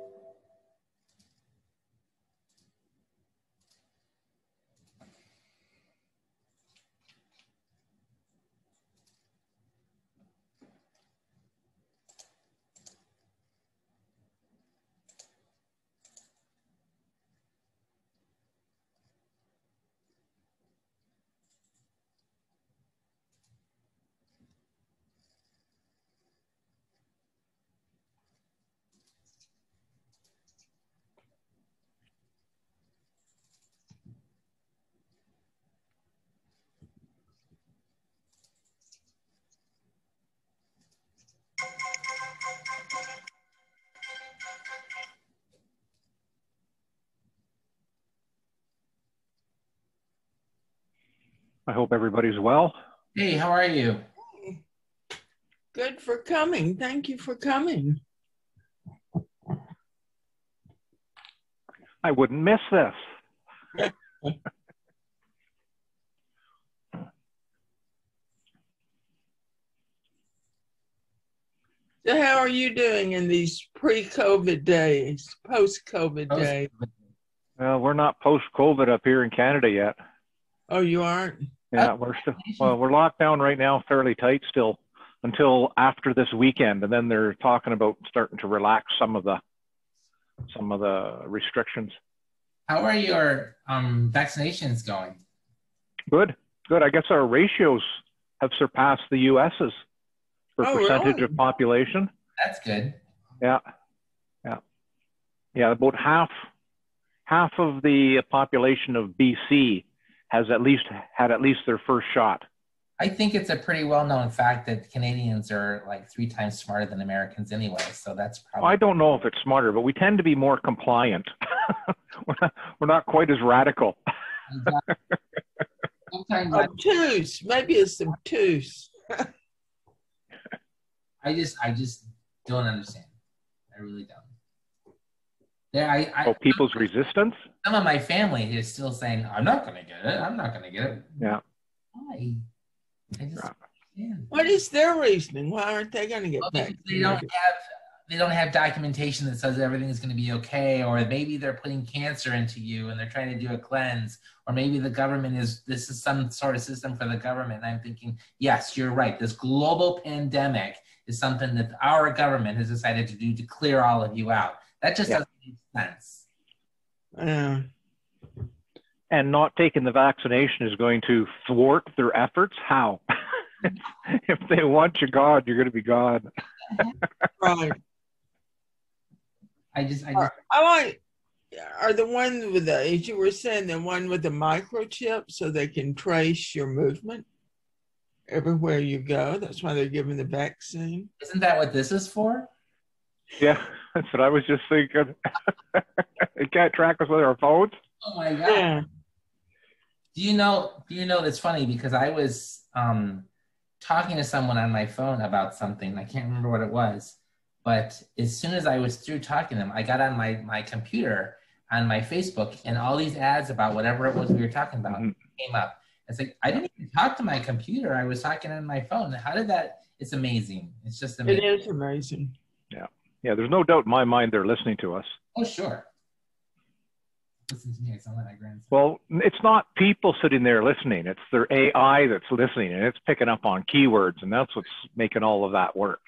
うん。I hope everybody's well. Hey, how are you? Good for coming. Thank you for coming. I wouldn't miss this. So, how are you doing in these pre-COVID days, post-COVID days? Well, we're not post-COVID up here in Canada yet. Oh, you aren't? Yeah, we're still well, we're locked down right now, fairly tight still, until after this weekend, and then they're talking about starting to relax some of the some of the restrictions. How are your um, vaccinations going? Good, good. I guess our ratios have surpassed the U.S.'s for Oh, percentage really? of population. That's good. Yeah, yeah, yeah. About half half of the population of BC has at least had at least their first shot. I think it's a pretty well-known fact that Canadians are like three times smarter than Americans anyway. So that's probably. I don't know if it's smarter, but we tend to be more compliant. we're, not, we're not quite as radical. Sometimes I, Obtuse. Maybe it's obtuse. I just, I just don't understand. I really don't. There, I, I, Oh, people's resistance? some of my family is still saying, "I'm not going to get it. I'm not going to get it." Yeah. Why? I just, Yeah. What is their reasoning? Why aren't they going to get Well, because they don't have they don't have documentation that says everything's going to be okay or maybe they're putting cancer into you and they're trying to do a cleanse or maybe the government is this is some sort of system for the government and i'm thinking yes you're right this global pandemic is something that our government has decided to do to clear all of you out that just Yeah. doesn't make sense Yeah. And not taking the vaccination is going to thwart their efforts? How? if they want you gone, you're going to be gone. Right. i just i just Are, I like. Are the one with the, as you were saying, the one with the microchip, so they can trace your movement everywhere you go. That's why they're giving the vaccine. isn't that what this is for Yeah, that's what I was just thinking. they can't track us with our phones? oh my god Yeah. Do you know? Do you know? That's funny because I was um, talking to someone on my phone about something. I can't remember what it was, but as soon as I was through talking to them, I got on my my computer on my Facebook, and all these ads about whatever it was we were talking about Mhm. came up. It's like I didn't even talk to my computer. I was talking on my phone. How did that? It's amazing. It's just amazing. is amazing. Yeah, there's no doubt in my mind they're listening to us. Oh sure. Listen to me. I sound like my grandson. Well, it's not people sitting there listening. It's their AI that's listening and it's picking up on keywords, and that's what's making all of that work.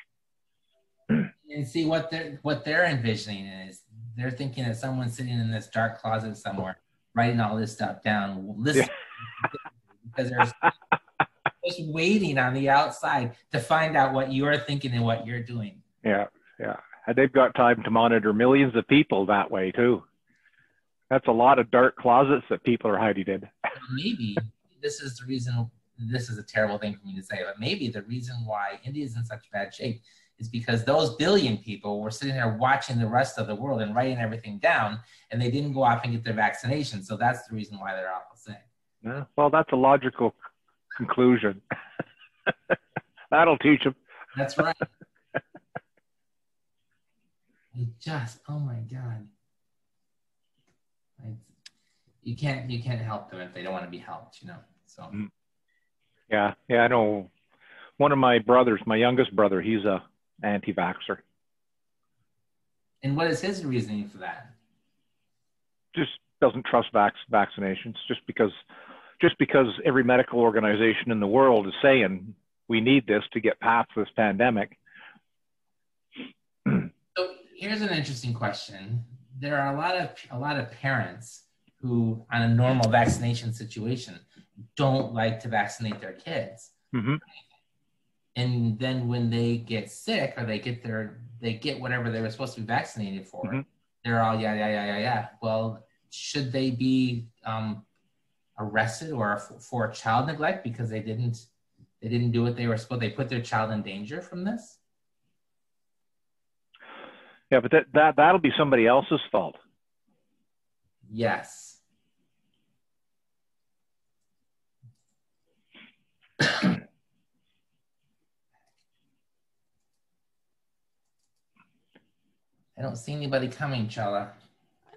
and see what they're what they're envisioning is they're thinking that someone's sitting in this dark closet somewhere writing all this stuff down listen because they're just waiting on the outside to find out what you're thinking and what you're doing Yeah, yeah. And they've got time to monitor millions of people that way too. That's a lot of dark closets that people are hiding in. maybe this is the reason this is a terrible thing for me to say but maybe the reason why india is in such bad shape is because those billion people were sitting there watching the rest of the world and writing everything down and they didn't go off and get their vaccination so that's the reason why they're awful sick Yeah, well, that's a logical conclusion. That'll teach them. That's right. I just, oh my god. I, you can't, you can't help them if they don't want to be helped, you know. So Mm. Yeah, yeah. I know. One of my brothers, my youngest brother, he's a anti-vaxxer. And what is his reasoning for that? Just doesn't trust vac- vaccinations just because just because every medical organization in the world is saying we need this to get past this pandemic. Here's an interesting question. There are a lot of a lot of parents who, on a normal vaccination situation, don't like to vaccinate their kids. Mm-hmm. And then when they get sick or they get their they get whatever they were supposed to be vaccinated for, mm-hmm. they're all yeah yeah yeah yeah yeah. Well, should they be um, arrested or for child neglect because they didn't they didn't do what they were supposed they put their child in danger from this yeah but that, that that'll be somebody else's fault yes I don't see anybody coming, Chella. I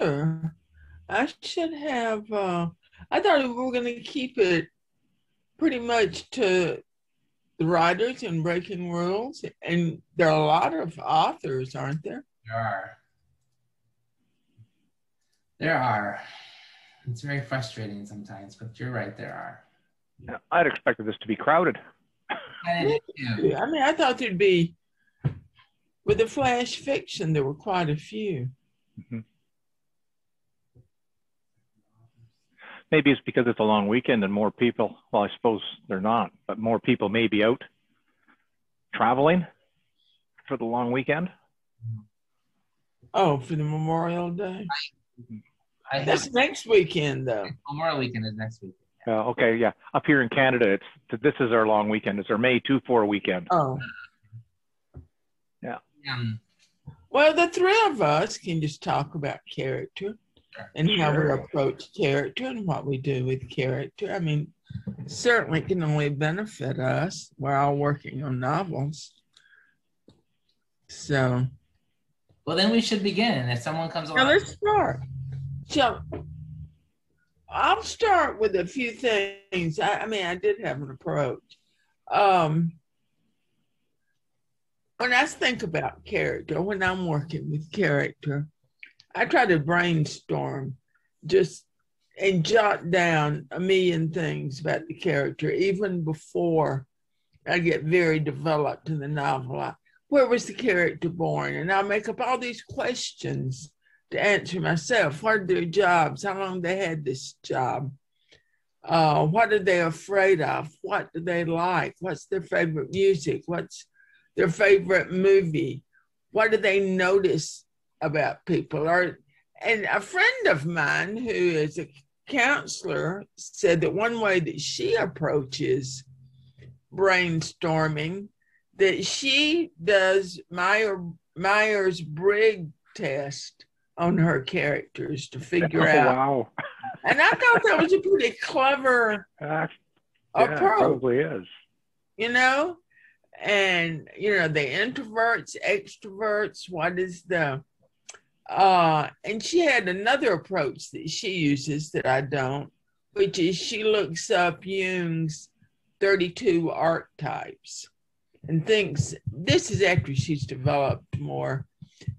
don't either. I should have. Uh, I thought we were going to keep it pretty much to the writers and breaking rules, and there are a lot of authors, aren't there? There are. There are. It's very frustrating sometimes, but you're right. There are. Yeah, I'd expected this to be crowded. I did too. I mean, I thought there'd be with the flash fiction. There were quite a few. Mm-hmm. Maybe it's because it's a long weekend and more people, well, I suppose they're not, but more people may be out traveling for the long weekend. Oh, for the Memorial Day? I, I That's next weekend, though. Memorial weekend is next week. Uh, okay, yeah. Up here in Canada, it's this is our long weekend. It's our May 2 4 weekend. Oh. Yeah. Um, well, the three of us can just talk about character and sure. how we approach character and what we do with character. I mean, certainly can only benefit us. We're all working on novels. So. Well, then we should begin. If someone comes along. Now let's start. So I'll start with a few things. I, I mean, I did have an approach. Um, when I think about character, when I'm working with character, I try to brainstorm just and jot down a million things about the character, even before I get very developed in the novel. where was the character born? And I make up all these questions to answer myself. What are their jobs? How long they had this job? Uh, what are they afraid of? What do they like? What's their favorite music? What's their favorite movie? What do they notice about people or and a friend of mine who is a counselor said that one way that she approaches brainstorming that she does Meyer Myers Briggs test on her characters to figure oh, out. Wow. And I thought that was a pretty clever uh, yeah, approach. Probably is. You know, and you know the introverts, extroverts. What is the uh, and she had another approach that she uses that I don't, which is she looks up Jung's 32 archetypes and thinks this is after she's developed more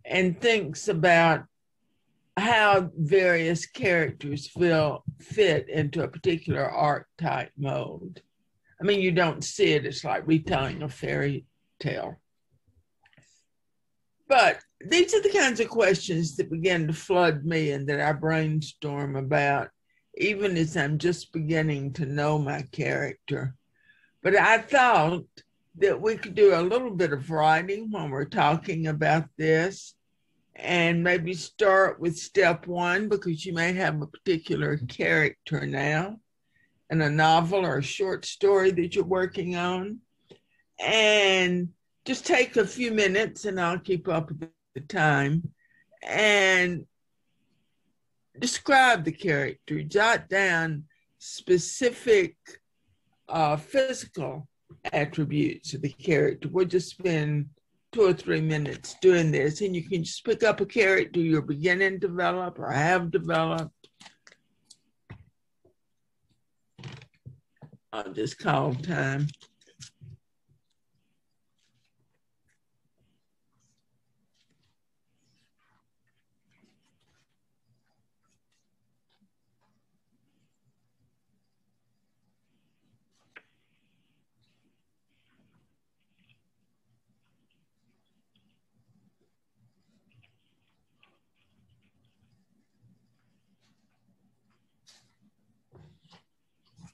and thinks about how various characters feel fit into a particular archetype mold. I mean, you don't see it, it's like retelling a fairy tale. But these are the kinds of questions that begin to flood me and that I brainstorm about, even as I'm just beginning to know my character. But I thought that we could do a little bit of writing when we're talking about this and maybe start with step one because you may have a particular character now in a novel or a short story that you're working on. And just take a few minutes and I'll keep up with the time and describe the character, jot down specific uh, physical attributes of the character. We'll just spend two or three minutes doing this, and you can just pick up a character you're beginning to develop or have developed. I'll just call time.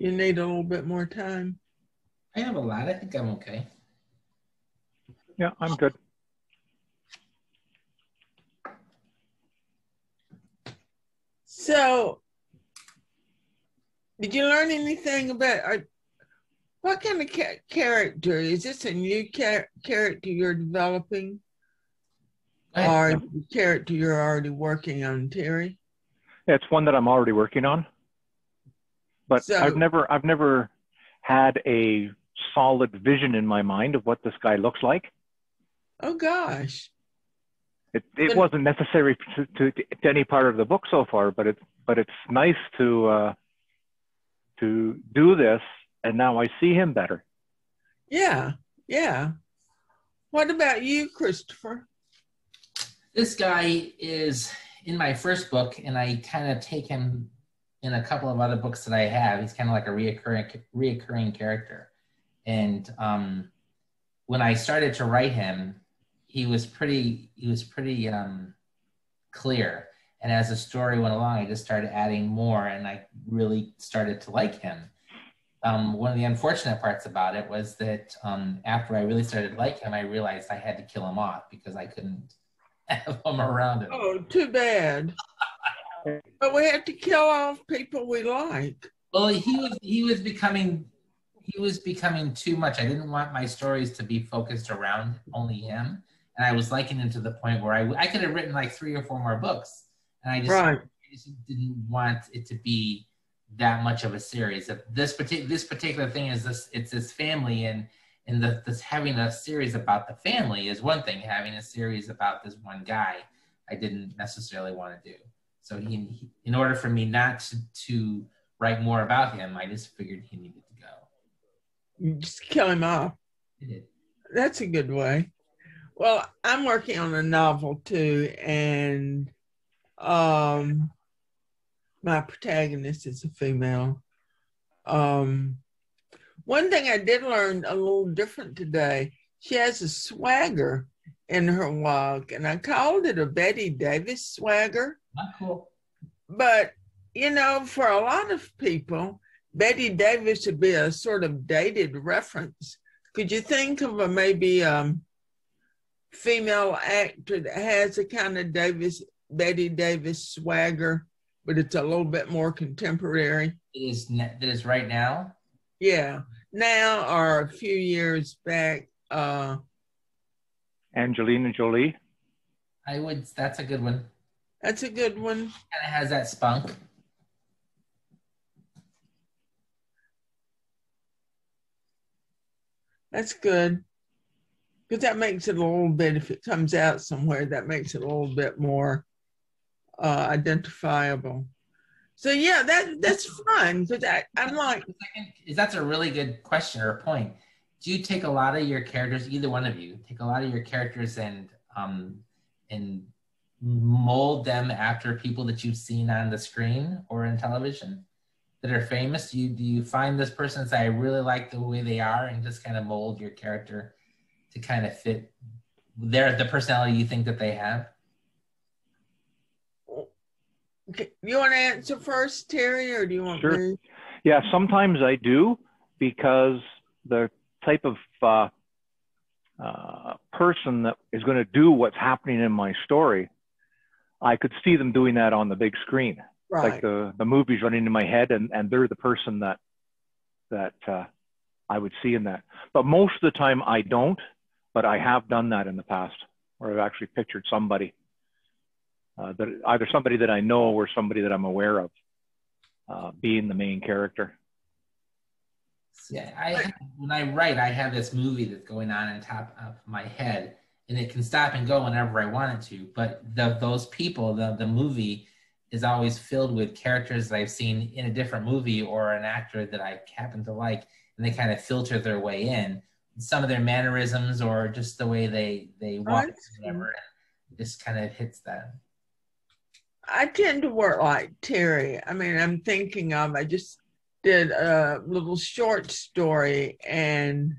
You need a little bit more time. I have a lot. I think I'm okay. Yeah, I'm good. So, did you learn anything about uh, what kind of ca- character is this? A new ca- character you're developing, or the character you're already working on, Terry? Yeah, it's one that I'm already working on, but So- I've never I've never had a solid vision in my mind of what this guy looks like. Oh gosh, It it But- wasn't necessary to, to to any part of the book so far, but it's but it's nice to uh, to do this, and now I see him better. yeah, yeah. What about you, Christopher? This guy is in my first book, and I kind of take him in a couple of other books that I have. He's kind of like a reoccurring reoccurring character. And um, when I started to write him, he was pretty he was pretty um, clear. And as the story went along, I just started adding more, and I really started to like him. Um, one of the unfortunate parts about it was that um, after I really started to like him, I realized I had to kill him off because I couldn't have him around him. Oh, too bad. But we have to kill off people we like. Well, he was he was becoming he was becoming too much. I didn't want my stories to be focused around only him, and I was liking him to the point where I I could have written like three or four more books, and I just, Right. I just didn't want it to be that much of a series. If this particular this particular thing is this it's this family and and the, this having a series about the family is one thing. Having a series about this one guy, I didn't necessarily want to do. So he, he in order for me not to, to write more about him, I just figured he needed to go. You Just kill him off. That's a good way. Well, I'm working on a novel too, and um, my protagonist is a female. Um, one thing I did learn a little different today. She has a swagger in her walk, and I called it a Bette Davis swagger. Not cool. But you know, for a lot of people, Bette Davis would be a sort of dated reference. Could you think of a maybe um, female actor that has a kind of Davis Bette Davis swagger, but it's a little bit more contemporary? It is ne- that is right now. Yeah, now or a few years back. Uh, Angelina Jolie. I would. That's a good one. That's a good one. Kind of has that spunk. That's good. Because that makes it a little bit, if it comes out somewhere, that makes it a little bit more uh, identifiable. So yeah, that that's fun because I'm like, is that's a really good question or a point. Do you take a lot of your characters, either one of you, take a lot of your characters and um and mold them after people that you've seen on the screen or in television that are famous? Do you do you find this person say, I really like the way they are and just kind of mold your character to kind of fit their the personality you think that they have? you want to answer first, Terry, or do you want Sure. me? Yeah, sometimes I do because the type of uh, uh, person that is going to do what's happening in my story, I could see them doing that on the big screen. Right. Like the the movie's running in my head, and and they're the person that that uh, I would see in that. But most of the time, I don't. But I have done that in the past, where I've actually pictured somebody uh, that either somebody that I know or somebody that I'm aware of uh, being the main character. Yeah, I when I write, I have this movie that's going on on top of my head, and it can stop and go whenever I want it to. But the, those people, the the movie, is always filled with characters that I've seen in a different movie or an actor that I happen to like, and they kind of filter their way in. Some of their mannerisms or just the way they they walk, Right. whatever, just kind of hits that. I tend to work like Terry. I mean, I'm thinking of, I just did a little short story and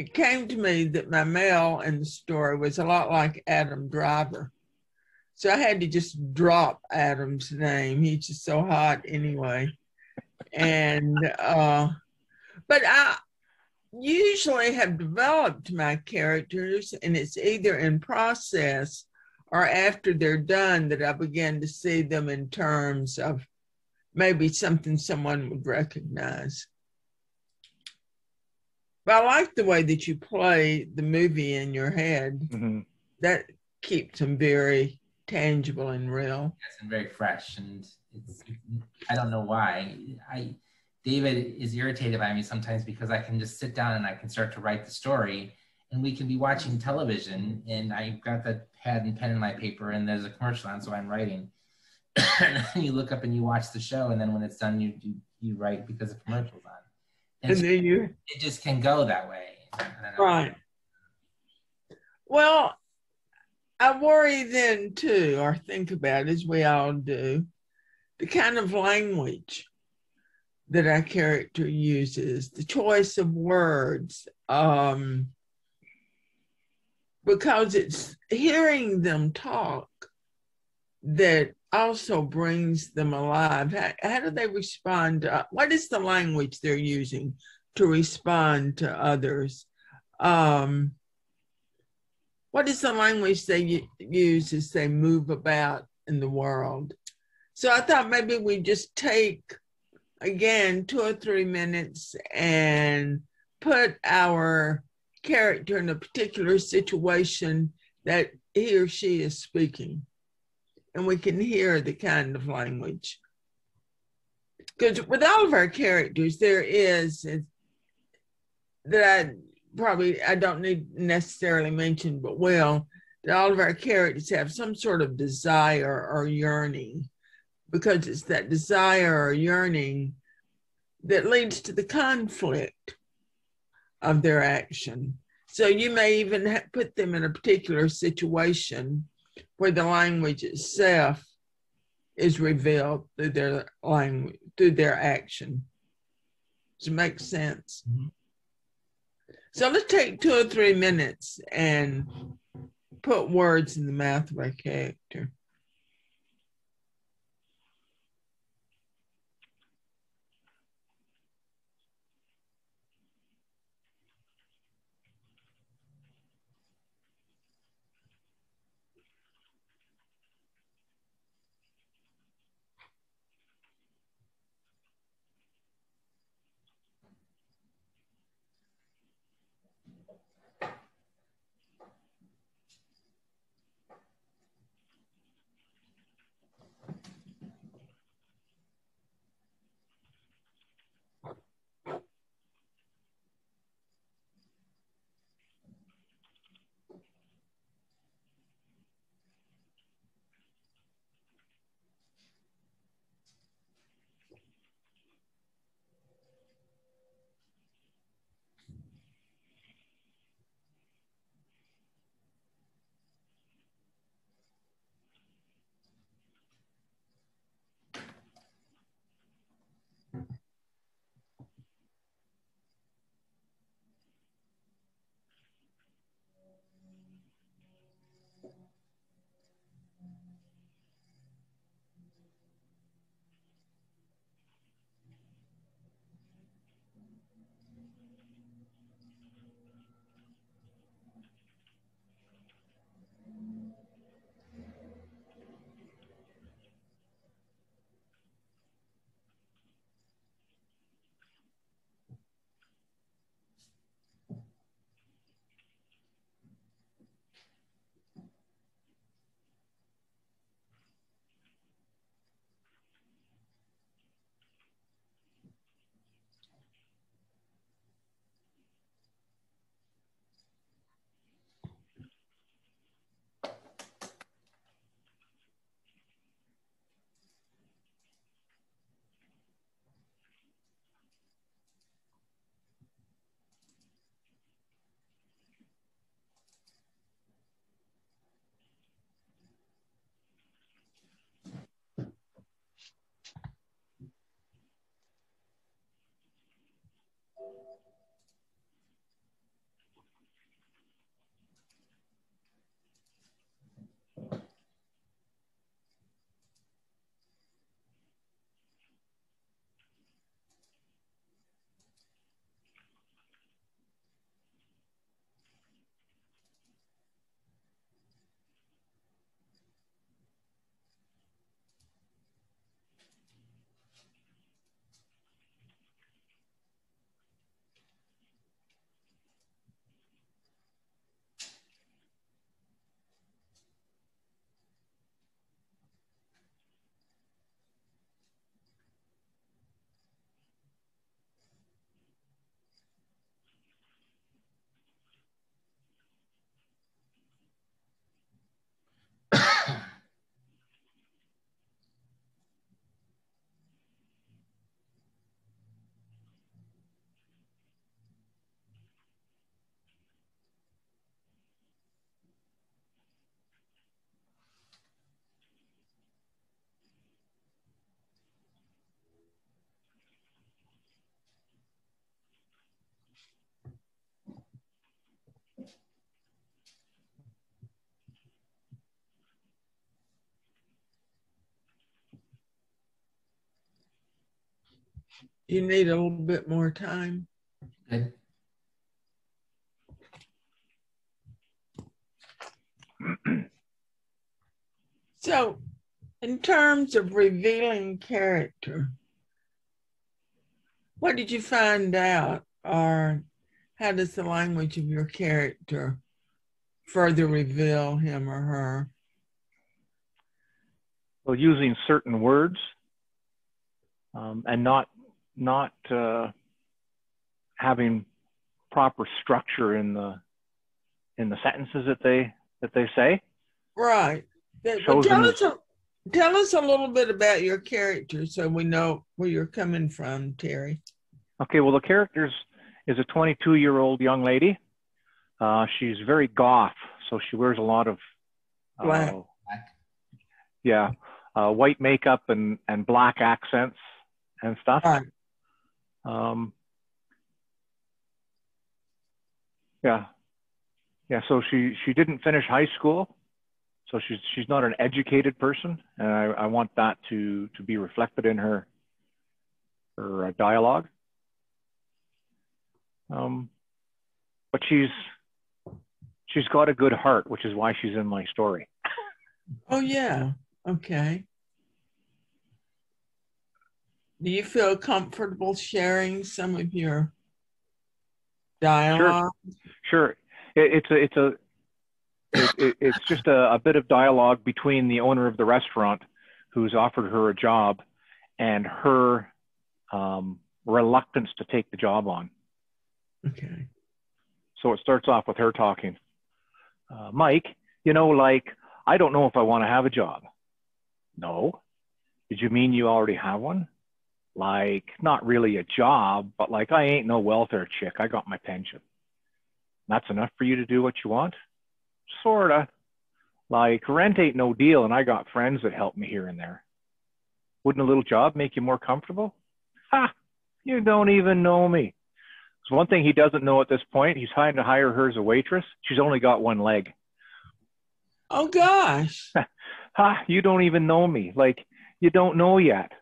it came to me that my male in the story was a lot like Adam Driver. So I had to just drop Adam's name. He's just so hot anyway. and uh, but I usually have developed my characters, and it's either in process or after they're done that I begin to see them in terms of maybe something someone would recognize. But I like the way that you play the movie in your head. Mhm. That keeps them very tangible and real. Yes, and very fresh. And it's, I don't know why. I David is irritated by me sometimes because I can just sit down and I can start to write the story, and we can be watching television, and I've got the pad and pen in my paper, and there's a commercial on, so I'm writing. and then you look up and you watch the show, and then when it's done, you you, you write because the commercial's on. And, And then you it just can go that way. I don't know. Right. Well, I worry then too, or think about as we all do, the kind of language that our character uses, the choice of words, um, because it's hearing them talk that also brings them alive. How, how do they respond? To, what is the language they're using to respond to others? Um, what is the language they use as they move about in the world? So I thought maybe we just take again two or three minutes and put our character in a particular situation that he or she is speaking. And we can hear the kind of language. Because with all of our characters, there is that I probably I don't need necessarily mention, but well, that all of our characters have some sort of desire or yearning, because it's that desire or yearning that leads to the conflict of their action. So you may even put them in a particular situation where the language itself is revealed through their language, through their action. Does it make sense? Mhm. So let's take two or three minutes and put words in the mouth of our character. You need a little bit more time. Good. So, in terms of revealing character, what did you find out, or how does the language of your character further reveal him or her? Well, using certain words um, and not not uh, having proper structure in the in the sentences that they that they say. Right. Shows tell us a tell us a little bit about your character so we know where you're coming from, Terry. Okay, well, the character is a 22 year old young lady. Uh, she's very goth, so she wears a lot of uh, Black. Black. yeah, uh, white makeup and and black accents and stuff. Right. Um, yeah, yeah. So she she didn't finish high school, so she's she's not an educated person, and I, I want that to to be reflected in her her uh, dialogue. Um, but she's she's got a good heart, which is why she's in my story. Oh yeah. Okay. Do you feel comfortable sharing some of your dialogue? Sure, it, it's a it's a it, it, it's just a, a bit of dialogue between the owner of the restaurant, who's offered her a job, and her um, reluctance to take the job on. Okay. So it starts off with her talking. Uh, Mike, you know, like I don't know if I want to have a job. No. Did you mean you already have one? Like not really a job, but like I ain't no welfare chick. I got my pension. That's enough for you to do what you want? Sorta. Like rent ain't no deal and I got friends that help me here and there. Wouldn't a little job make you more comfortable? Ha! You don't even know me. So one thing he doesn't know at this point, he's trying to hire her as a waitress. She's only got one leg. Oh gosh. Ha! You don't even know me. Like you don't know yet.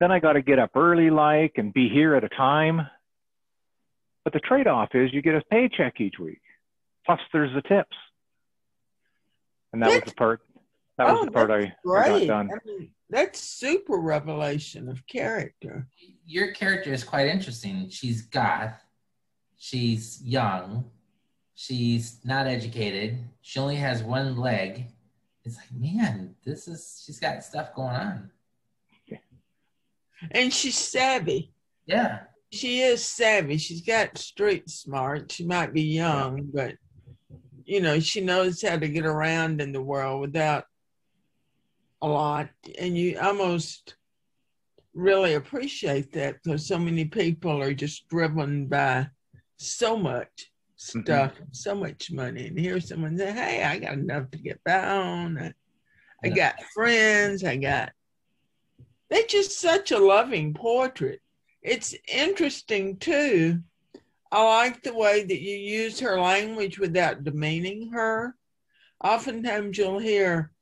Then I got to get up early, like, and be here at a time. But the trade-off is you get a paycheck each week. Plus, there's the tips. And that was the part. That was oh, the part I, I got done. I mean, that's super revelation of character. Your character is quite interesting. She's goth. She's young. She's not educated. She only has one leg. It's like, man, this is she's got stuff going on. And she's savvy. Yeah. She is savvy. She's got street smart. She might be young, but you know, she knows how to get around in the world without a lot. And you almost really appreciate that because so many people are just driven by so much mm-hmm. stuff, so much money. And here's someone say, Hey, I got enough to get by on. I, I got friends. I got. They're just such a loving portrait. It's interesting too. I like the way that you use her language without demeaning her. Oftentimes you'll hear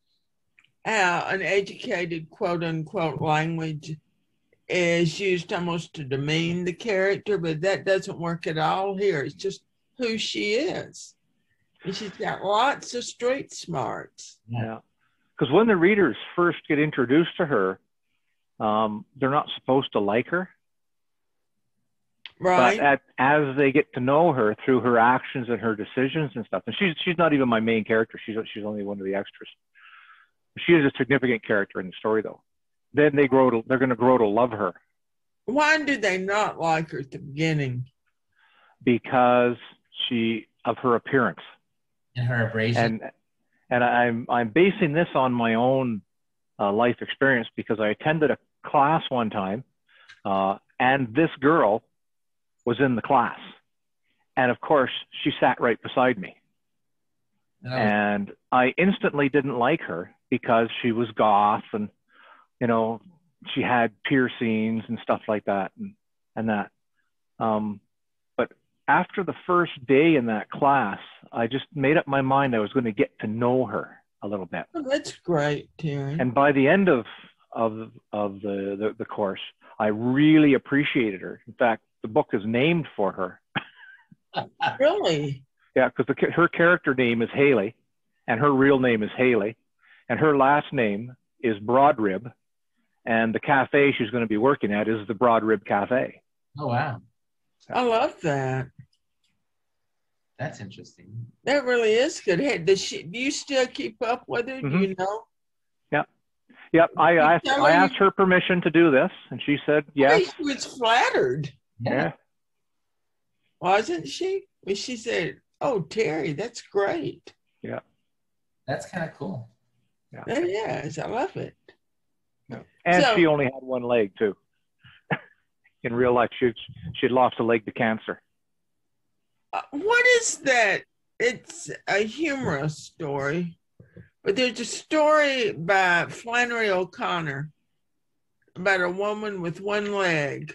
how an educated quote unquote language is used almost to demean the character, but that doesn't work at all here. It's just who she is. And she's got lots of street smarts. Yeah. Because when the readers first get introduced to her, um, they're not supposed to like her. Right? But at, as they get to know her through her actions and her decisions and stuff, and she's she's not even my main character. She's she's only one of the extras. She is a significant character in the story, though. Then they grow to they're going to grow to love her Why do they not like her at the beginning? because she of her appearance. And her abrasion. and and I'm I'm basing this on my own uh, life experience because I attended a class one time, uh, and this girl was in the class, and of course she sat right beside me, And I and I instantly didn't like her because she was goth and you know she had piercings and stuff like that and and that. Um, but after the first day in that class, I just made up my mind I was going to get to know her a little bit. Oh, that's great, Terry. And by the end of of of the, the the course. I really appreciated her. In fact, the book is named for her. Really? Yeah, because her character name is Haley, and her real name is Haley, and her last name is Broadrib, and the cafe she's going to be working at is the Broadrib Cafe. Oh wow, I love that. that's interesting. That really is good. Hey, does she? Do you still keep up with her? Do Mhm. you know? Yep, I asked I her asked her permission to do this, and she said I yes. she was flattered, Yeah, wasn't she? When she said, "Oh, Terry, that's great." Yeah. That's kind of cool. Yeah. That is. I love it. and So- she only had one leg too. In real life, she she'd lost a leg to cancer. Uh, what is that? It's a humorous story, but there's a story by Flannery O'Connor about a woman with one leg.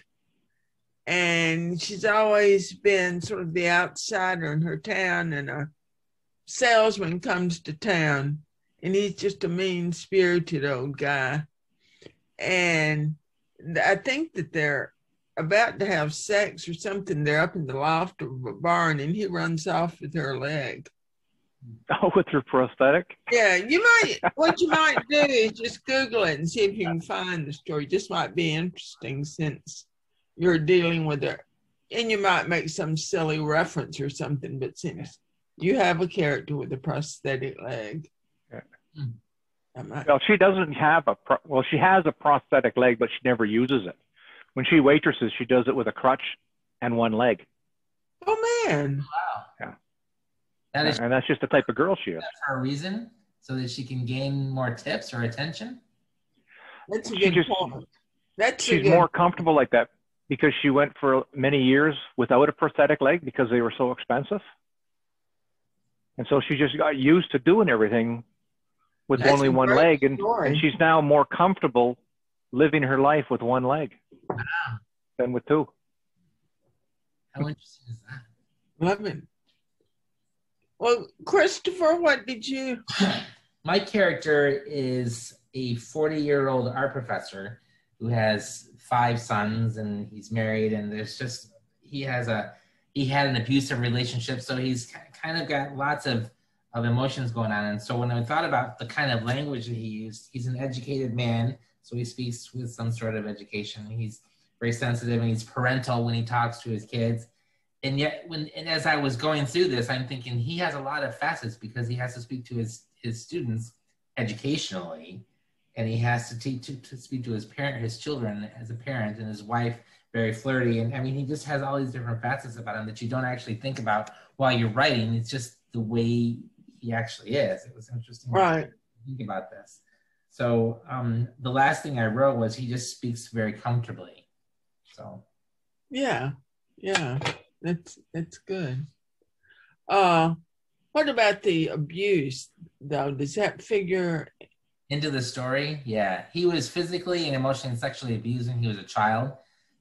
And she's always been sort of the outsider in her town, and a salesman comes to town, and he's just a mean spirited old guy. And I think that they're about to have sex or something. They're up in the loft of a barn, and he runs off with her leg. Oh, with her prosthetic. Yeah, you might. What you might do is just Google it and see if you can find the story. This might be interesting since you're dealing with her, and you might make some silly reference or something. But since you have a character with a prosthetic leg, Yeah. Might. Well, she doesn't have a pro- well. She has a prosthetic leg, but she never uses it. When she waitresses, she does it with a crutch and one leg, Oh man, Wow. That is and that's just the type of girl she is. for a reason, so that she can gain more tips or attention. that's a She good just- point. That's a She's good. more comfortable like that because she went for many years without a prosthetic leg because they were so expensive, and so she just got used to doing everything with That's only one leg, and, and she's now more comfortable living her life with one leg than with two. How interesting is that? Love it. Well, Christopher, what did you? My character is a 40 year old art professor who has five sons and he's married and there's just he has a he had an abusive relationship so he's kind of got lots of of emotions going on and so when i thought about the kind of language that he used he's an educated man so he speaks with some sort of education he's very sensitive and he's parental when he talks to his kids and yet when and as i was going through this i'm thinking he has a lot of facets because he has to speak to his his students educationally and he has to teach to, to speak to his parent his children as a parent and his wife very flirty. And i mean he just has all these different facets about him that you don't actually think about while you're writing. It's just the way he actually is. It was interesting to Right. think about this. So um, the last thing i wrote was he just speaks very comfortably. So. Yeah, yeah, that's that's good. Uh, what about the abuse though? Does that figure? into the story yeah he was physically and emotionally and sexually abused when he was a child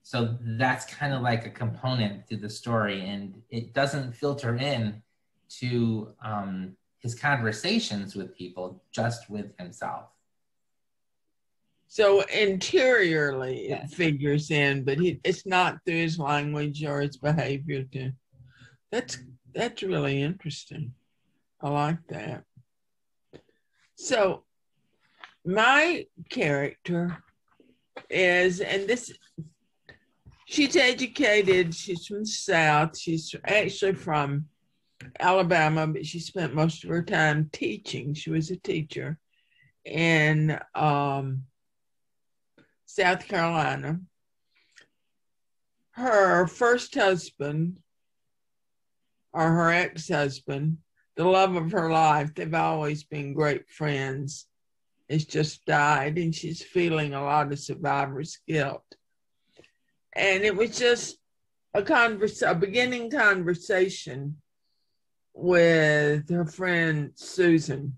so that's kind of like a component to the story and it doesn't filter in to um, his conversations with people just with himself So interiorly, Yeah. it figures in, but he, it's not through his language or his behavior. To that's that's really interesting. I like that. So, my character is, and this, she's educated. She's from the South. She's actually from Alabama, but she spent most of her time teaching. She was a teacher and um, South Carolina. Her first husband, or her ex husband, the love of her life, they've always been great friends, has just died, and she's feeling a lot of survivor's guilt. And it was just a converse, a beginning conversation with her friend Susan.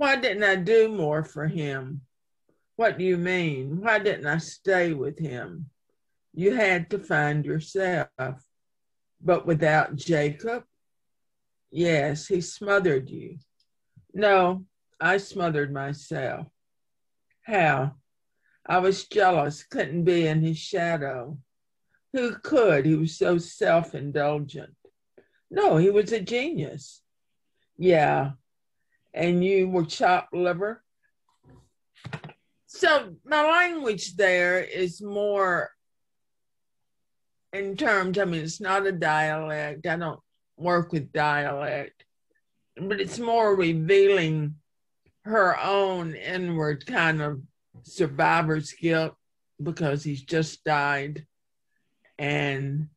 Why didn't I do more for him? What do you mean? Why didn't I stay with him? You had to find yourself. But without Jacob, yes, he smothered you. No, I smothered myself. How? I was jealous, couldn't be in his shadow. Who could? He was so self indulgent. No, he was a genius. Yeah. And you were chopped liver? So my language there is more in terms, I mean, it's not a dialect. I don't work with dialect, but it's more revealing her own inward kind of survivor's guilt because he's just died and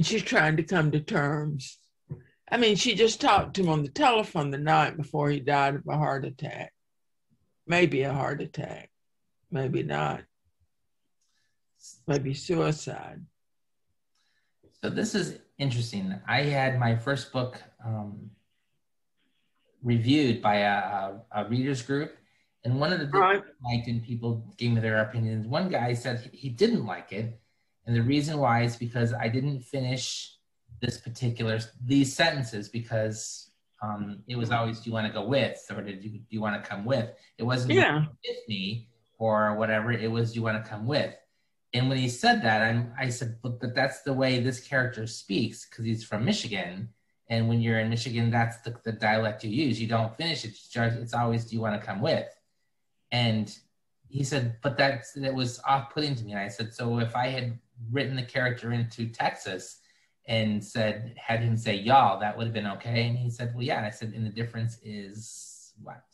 she's trying to come to terms. I mean, she just talked to him on the telephone the night before he died of a heart attack. Maybe a heart attack, maybe not. Maybe suicide. So this is interesting. I had my first book um, reviewed by a, a, a, readers group, and one of the things right. I liked and people gave me their opinions. One guy said he didn't like it, and the reason why is because I didn't finish this particular these sentences because um, it was always do you want to go with or did you do you want to come with? It wasn't yeah. with me or whatever. It was do you want to come with? And when he said that, I'm, I said, but, but that's the way this character speaks because he's from Michigan. And when you're in Michigan, that's the, the dialect you use. You don't finish it. It's always, do you want to come with? And he said, but that's, that was off putting to me. And I said, so if I had written the character into Texas and said, had him say y'all, that would have been okay. And he said, well, yeah. And I said, and the difference is what?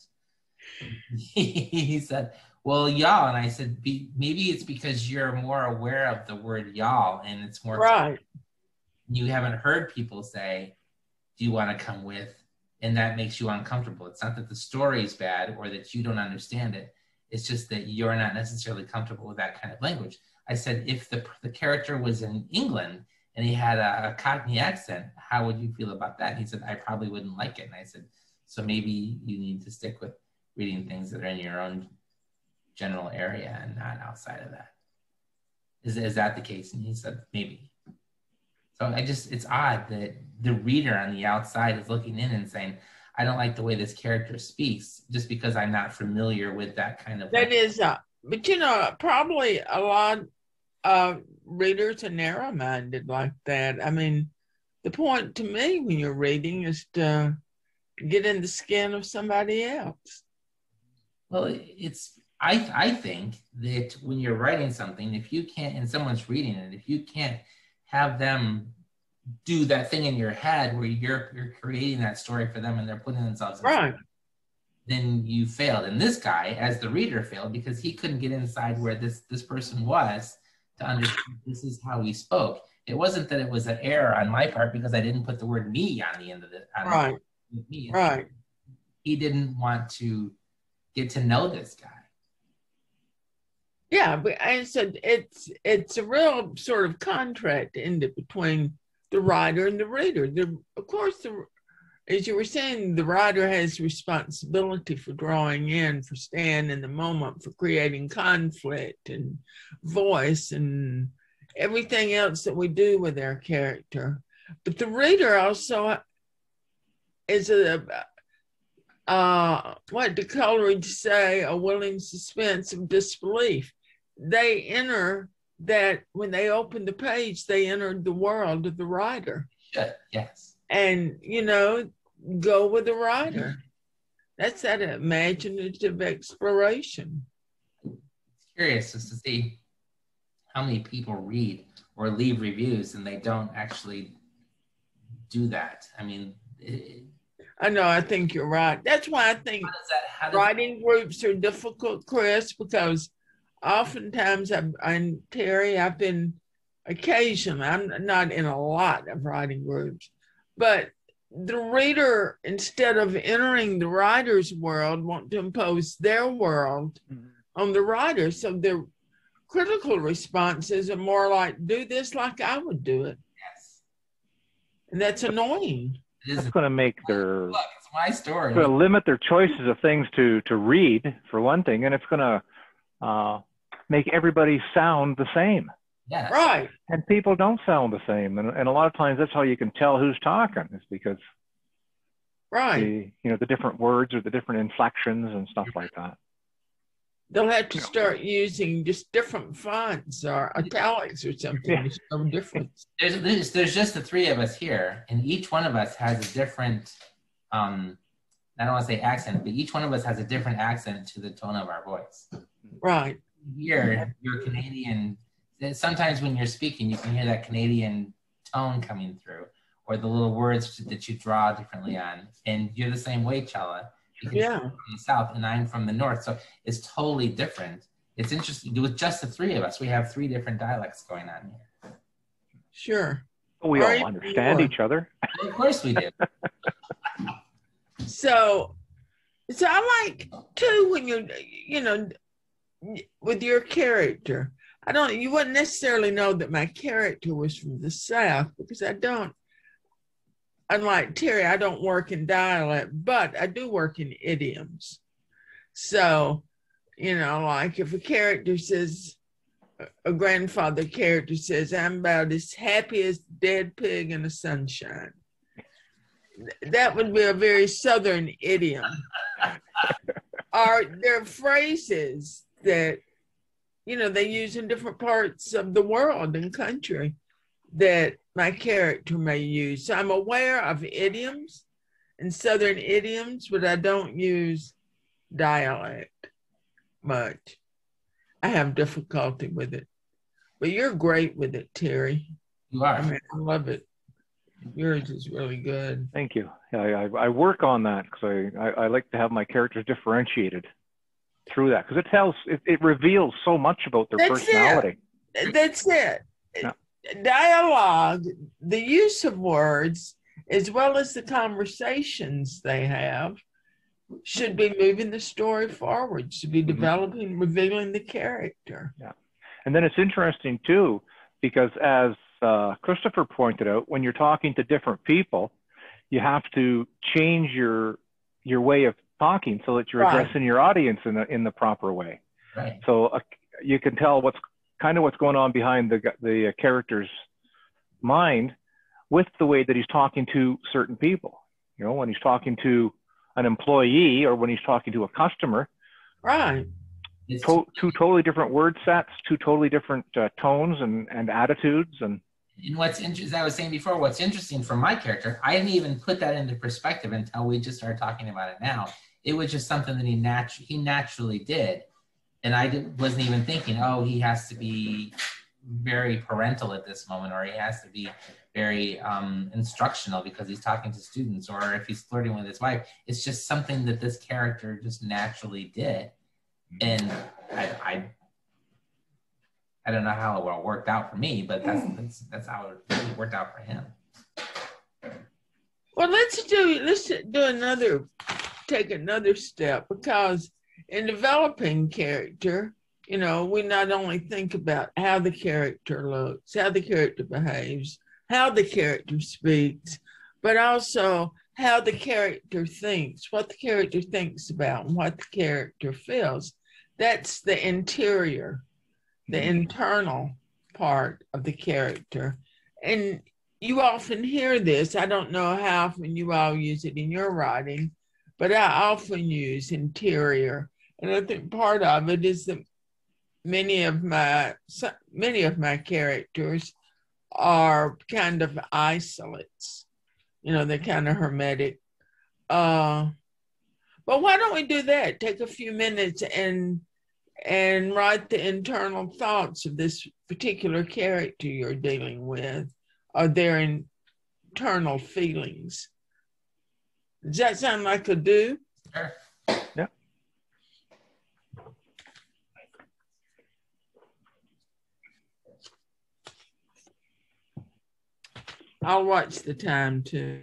he said, well, y'all. And I said, be, maybe it's because you're more aware of the word y'all and it's more. Right. You haven't heard people say, do you want to come with? And that makes you uncomfortable. It's not that the story is bad or that you don't understand it. It's just that you're not necessarily comfortable with that kind of language. I said, if the, the character was in England and he had a, a Cockney accent, how would you feel about that? And he said, I probably wouldn't like it. And I said, so maybe you need to stick with reading things that are in your own general area and not outside of that. Is, is that the case? And he said, maybe. So I just, it's odd that the reader on the outside is looking in and saying, I don't like the way this character speaks just because I'm not familiar with that kind of. That is, uh, but you know, probably a lot Uh, of readers are narrow minded like that. I mean, the point to me when you're reading is to get in the skin of somebody else. Well, it's I I think that when you're writing something, if you can't and someone's reading it, if you can't have them do that thing in your head where you're you're creating that story for them and they're putting themselves in right. then you failed. And this guy, as the reader, failed because he couldn't get inside where this this person was to understand this is how we spoke. It wasn't that it was an error on my part because I didn't put the word me on the end of it. Right. Me. Right. He didn't want to get to know this guy. Yeah, but I said it's it's a real sort of contract in the, between the writer and the reader. The, of course, the, as you were saying, the writer has responsibility for drawing in, for staying in the moment, for creating conflict and voice and everything else that we do with our character. But the reader also is a uh, what did Coleridge say? A willing suspense of disbelief. They enter that when they open the page, they entered the world of the writer. Yes. And, you know, go with the writer. That's that imaginative exploration. Curious just to see how many people read or leave reviews and they don't actually do that. I mean, it, I know, I think you're right. That's why I think that, writing groups are difficult, Chris, because oftentimes I've, I'm Terry, I've been occasionally, I'm not in a lot of writing groups, but the reader, instead of entering the writer's world, want to impose their world mm-hmm. on the writer. So their critical responses are more like, do this like I would do it. Yes. And that's annoying. It's going to make their Look, it's my story. Going to limit their choices of things to to read for one thing, and it's going to uh, make everybody sound the same. Yes. Right. And people don't sound the same, and, and a lot of times that's how you can tell who's talking is because Right. the you know the different words or the different inflections and stuff like that. They'll have to start using just different fonts or italics or something Yeah. to show difference. There's, there's there's just the three of us here, and each one of us has a different. Um, I don't want to say accent, but each one of us has a different accent to the tone of our voice. Right. Here, you're Canadian. Sometimes when you're speaking, you can hear that Canadian tone coming through, or the little words that you draw differently on. And you're the same way, Chella. Because Yeah. from the south, and I'm from the north, so it's totally different. It's interesting. With just the three of us, we have three different dialects going on here. Sure. We Right. all understand each other. Of course, we do. So, so I like too when you, you know, with your character. I don't. You wouldn't necessarily know that my character was from the South because I don't. Unlike Terry, I don't work in dialect, but I do work in idioms. So, you know, like if a character says, a grandfather character says, "I'm about as happy as dead pig in the sunshine." that would be a very southern idiom. Are there phrases that you know they use in different parts of the world and country that my character may use? So I'm aware of idioms and southern idioms, but I don't use dialect much. I have difficulty with it. But you're great with it, Terry. You are. I mean, I love it. Yours is really good. Thank you. I, I, I work on that because I, I, I like to have my characters differentiated through that because it tells it, it reveals so much about their That's it. personality. That's it. Yeah. Dialogue, the use of words, as well as the conversations they have, should be moving the story forward, should be Mhm. developing, revealing the character. Yeah. And then it's interesting too, because as uh, Christopher pointed out, when you're talking to different people, you have to change your your way of talking so that you're Right. addressing your audience in the in the proper way. Right. So uh, you can tell what's kind of what's going on behind the the uh, character's mind with the way that he's talking to certain people. You know, when he's talking to an employee or when he's talking to a customer, Right. To- two totally different word sets, two totally different uh, tones and, and attitudes. And and what's interesting, as I was saying before, what's interesting for my character, I didn't even put that into perspective until we just started talking about it now. It was just something that he natu- he naturally did, and I didn't, wasn't even thinking, oh, he has to be very parental at this moment, or he has to be very um, instructional because he's talking to students, or if he's flirting with his wife. It's just something that this character just naturally did, and I, I I don't know how it all worked out for me, but that's mm. that's, that's how it really worked out for him. Well, let's do let's do another take another step because in developing character, you know, we not only think about how the character looks, how the character behaves, how the character speaks, but also how the character thinks, what the character thinks about, and what the character feels. That's the interior, the internal part of the character. And you often hear this. I don't know how often you all use it in your writing, but I often use interior. And I think part of it is that many of my many of my characters are kind of isolates. You know, they're kind of hermetic. Uh, but why don't we do that? Take a few minutes and and write the internal thoughts of this particular character you're dealing with or their internal feelings. Does that sound like a do? Sure. Yeah. I'll watch the time too.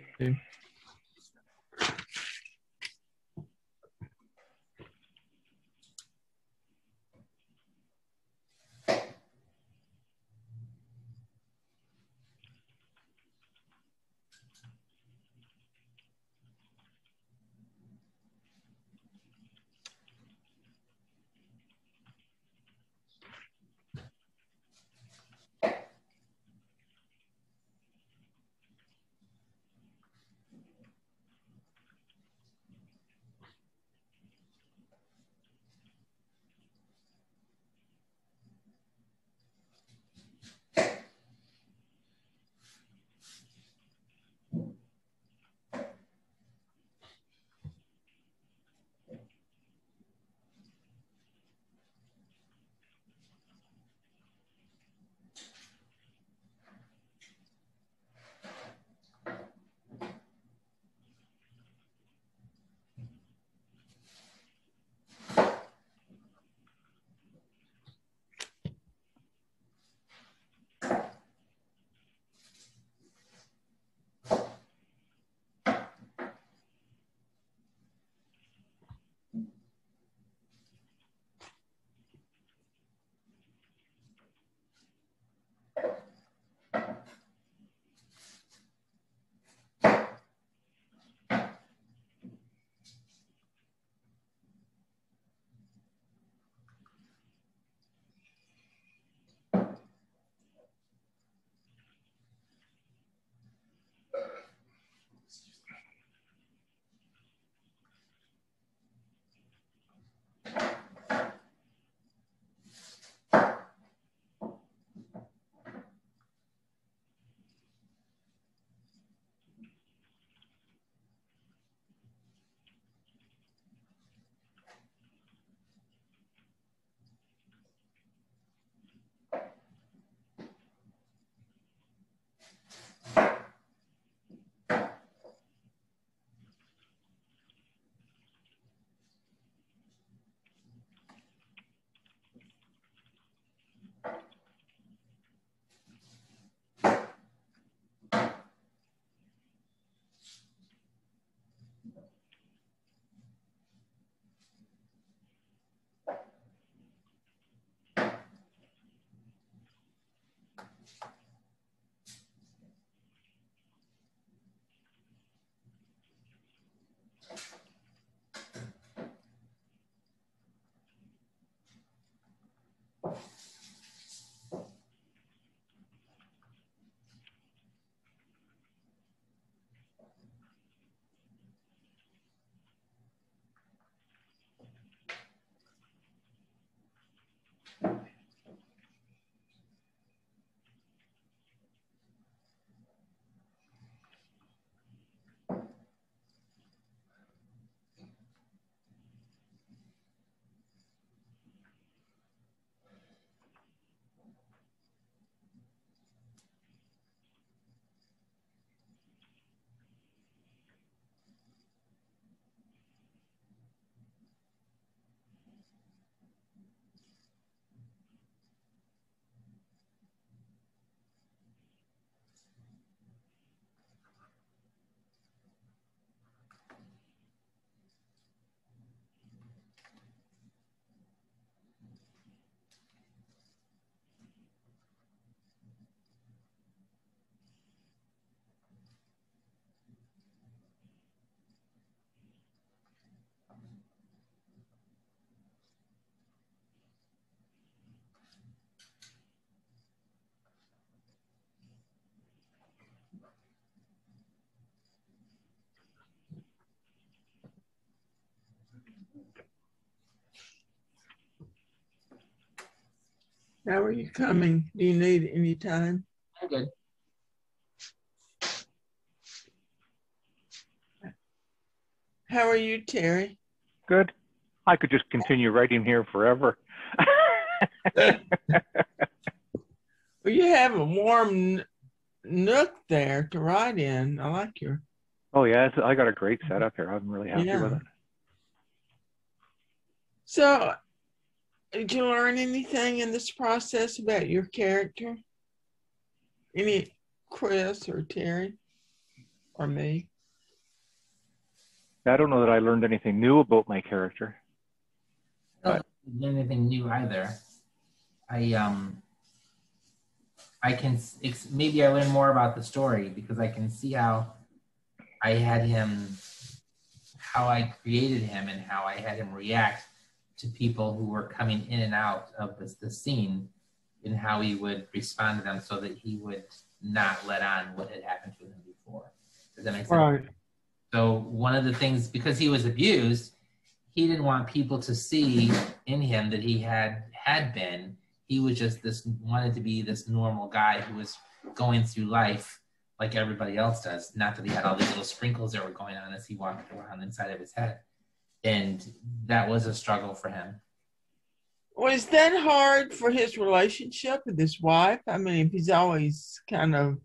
How are you coming? Do you need any time? I'm good. How are you, Terry? Good. I could just continue writing here forever. well, you have a warm nook there to write in. I like your. Oh yeah, I got a great setup here. I'm really happy yeah. with it. So, did you learn anything in this process about your character? Any Chris or Terry or me? I don't know that I learned anything new about my character. I don't learn anything new either. I um, I can maybe I learned more about the story because I can see how I had him, how I created him, and how I had him react to people who were coming in and out of this the scene, and how he would respond to them so that he would not let on what had happened to him before. Does that make sense? Right. So one of the things, because he was abused, he didn't want people to see in him that he had had been. He was just this wanted to be this normal guy who was going through life like everybody else does. Not that he had all these little sprinkles that were going on as he walked around inside of his head. And that was a struggle for him. Was that hard for his relationship with his wife? I mean, he's always kind of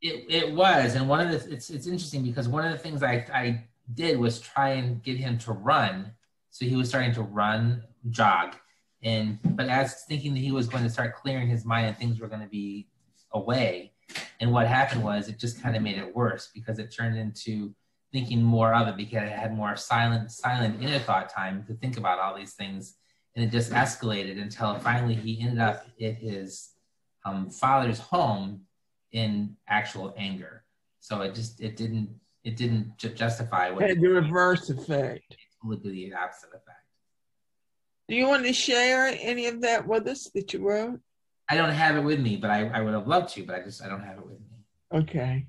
It, it was, and one of the it's it's interesting because one of the things I I did was try and get him to run. So he was starting to run, jog, and but as thinking that he was going to start clearing his mind and things were going to be away. And what happened was it just kind of made it worse because it turned into thinking more of it because I had more silent silent inner thought time to think about all these things, and it just escalated until finally he ended up at his um, father's home in actual anger. So it just it didn't it didn't ju- justify what had the reverse effect. would be the opposite effect. Do you want to share any of that with us that you wrote? I don't have it with me, but I, I would have loved to, but I just I don't have it with me. Okay.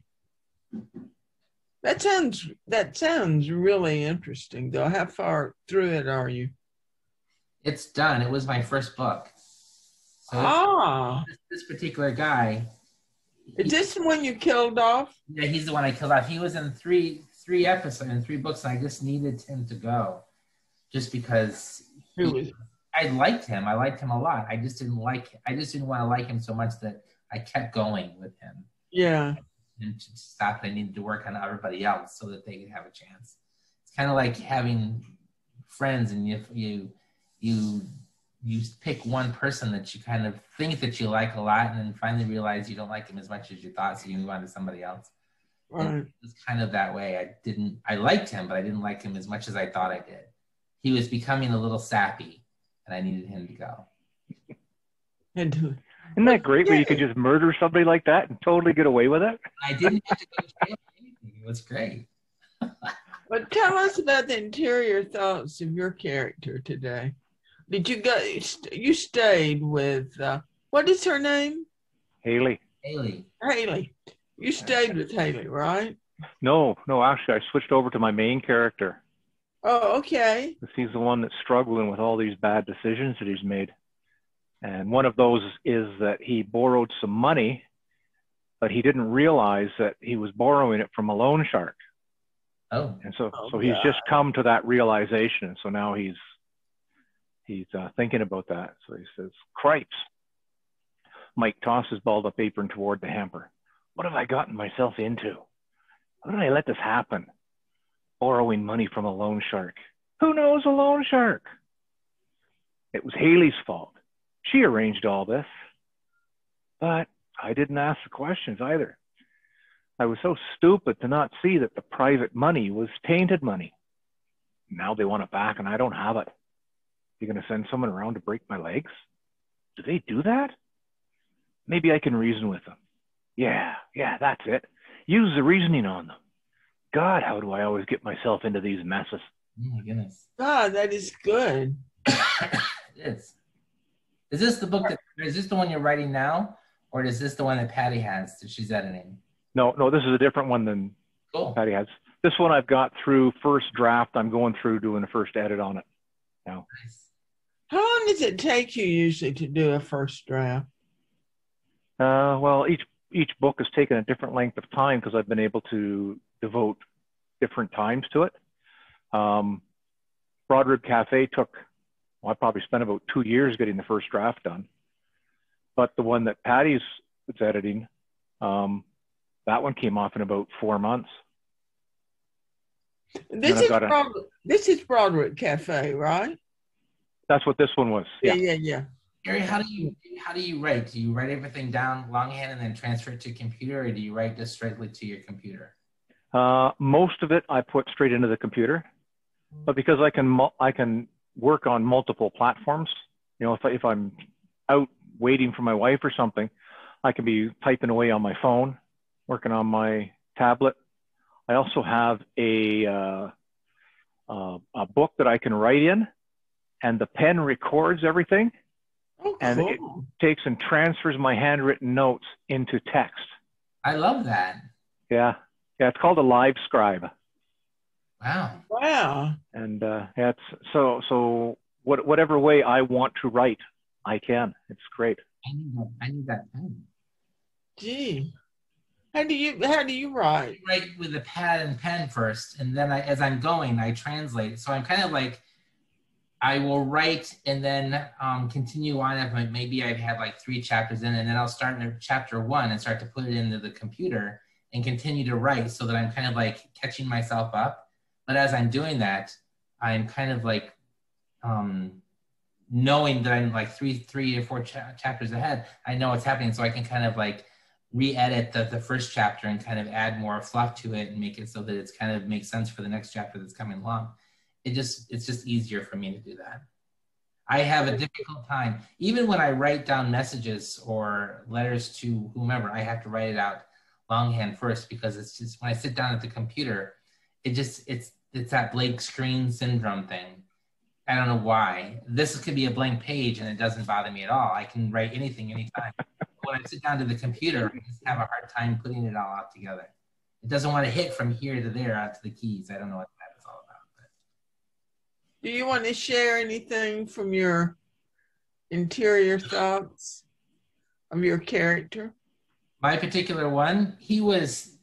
That sounds that sounds really interesting though. How far through it are you? It's done. It was my first book. So Ah, this, particular guy, is this the one you killed off? yeah, he's the one I killed off. He was in three three episodes in three books, and I just needed him to go, just because Who was I liked him. I liked him a lot. I just didn't like. I just didn't want to like him so much that I kept going with him. yeah. And to stop I needed to work on everybody else so that they could have a chance. It's kind of like having friends and you you you you pick one person that you kind of think that you like a lot and then finally realize you don't like him as much as you thought so you move on to somebody else. Right. It's kind of that way. I didn't I liked him but I didn't like him as much as I thought I did. He was becoming a little sappy and I needed him to go. And who- Isn't that great where you could just murder somebody like that and totally get away with it? I didn't have to go to jail or anything. It was great. But tell us about the interior thoughts of your character today. Did you go? You stayed with uh, what is her name? Haley. Haley. Haley. You stayed with Haley, right? No, no, actually, I switched over to my main character. Oh, okay. 'cause He's the one that's struggling with all these bad decisions that he's made. And one of those is that he borrowed some money, but he didn't realize that he was borrowing it from a loan shark. Oh. And so, Oh, so he's God. just come to that realization. And so now he's, he's uh, thinking about that. So he says, cripes. Mike tosses his balled up apron toward the hamper. What have I gotten myself into? How did I let this happen? Borrowing money from a loan shark. Who knows a loan shark? It was Haley's fault. She arranged all this. But I didn't ask the questions either. I was so stupid to not see that the private money was tainted money. Now they want it back and I don't have it. You're going to send someone around to break my legs? Do they do that? Maybe I can reason with them. Yeah, yeah, that's it. Use the reasoning on them. God, how do I always get myself into these messes? Oh my goodness. God, that is good. it is. Is this the book that is this the one you're writing now? Or is this the one that Patty has that she's editing? No, no, this is a different one than Cool. Patty has. This one I've got through first draft. I'm going through doing the first edit on it. Nice. How long does it take you usually to do a first draft? Uh, well, each each book has taken a different length of time because I've been able to devote different times to it. Um, Broad Rib Cafe took, well, I probably spent about two years getting the first draft done. But the one that Patty's was editing, um, that one came off in about four months. This is, Broad, this is Broad Rib Cafe, right? That's what this one was. Yeah, yeah, yeah. yeah. Gary, how do you how do you write? Do you write everything down longhand and then transfer it to computer, or do you write this directly to your computer? Uh, most of it I put straight into the computer, but because I can I can work on multiple platforms. You know, if I, if I'm out waiting for my wife or something, I can be typing away on my phone, working on my tablet. I also have a uh, uh, a book that I can write in, and the pen records everything Oh, and it takes and transfers my handwritten notes into text. I love that. Yeah, yeah. It's called a live scribe. Wow. Wow. And uh, yeah, it's so so. What, whatever way I want to write, I can. It's great. I need that. I need that pen. Gee. How do you how do you write? I write with a pad and pen first, and then I, as I'm going, I translate. So I'm kind of like I will write and then um, continue on. If maybe I've had like three chapters in, and then I'll start in chapter one and start to put it into the computer and continue to write so that I'm kind of like catching myself up. But as I'm doing that, I'm kind of like um, knowing that I'm like three, three or four cha- chapters ahead. I know what's happening, so I can kind of like re-edit the, the first chapter and kind of add more fluff to it and make it so that it's kind of makes sense for the next chapter that's coming along. It just it's just easier for me to do that. I have a difficult time. Even when i write down messages or letters to whomever i have to write it out longhand first because it's just when i sit down at the computer it just it's it's that blank screen syndrome thing i don't know why this could be a blank page and it doesn't bother me at all i can write anything anytime when i sit down to the computer i just have a hard time putting it all out together it doesn't want to hit from here to there out to the keys i don't know what that is all about. But. do you want to share anything from your interior thoughts of your character? My particular one, he was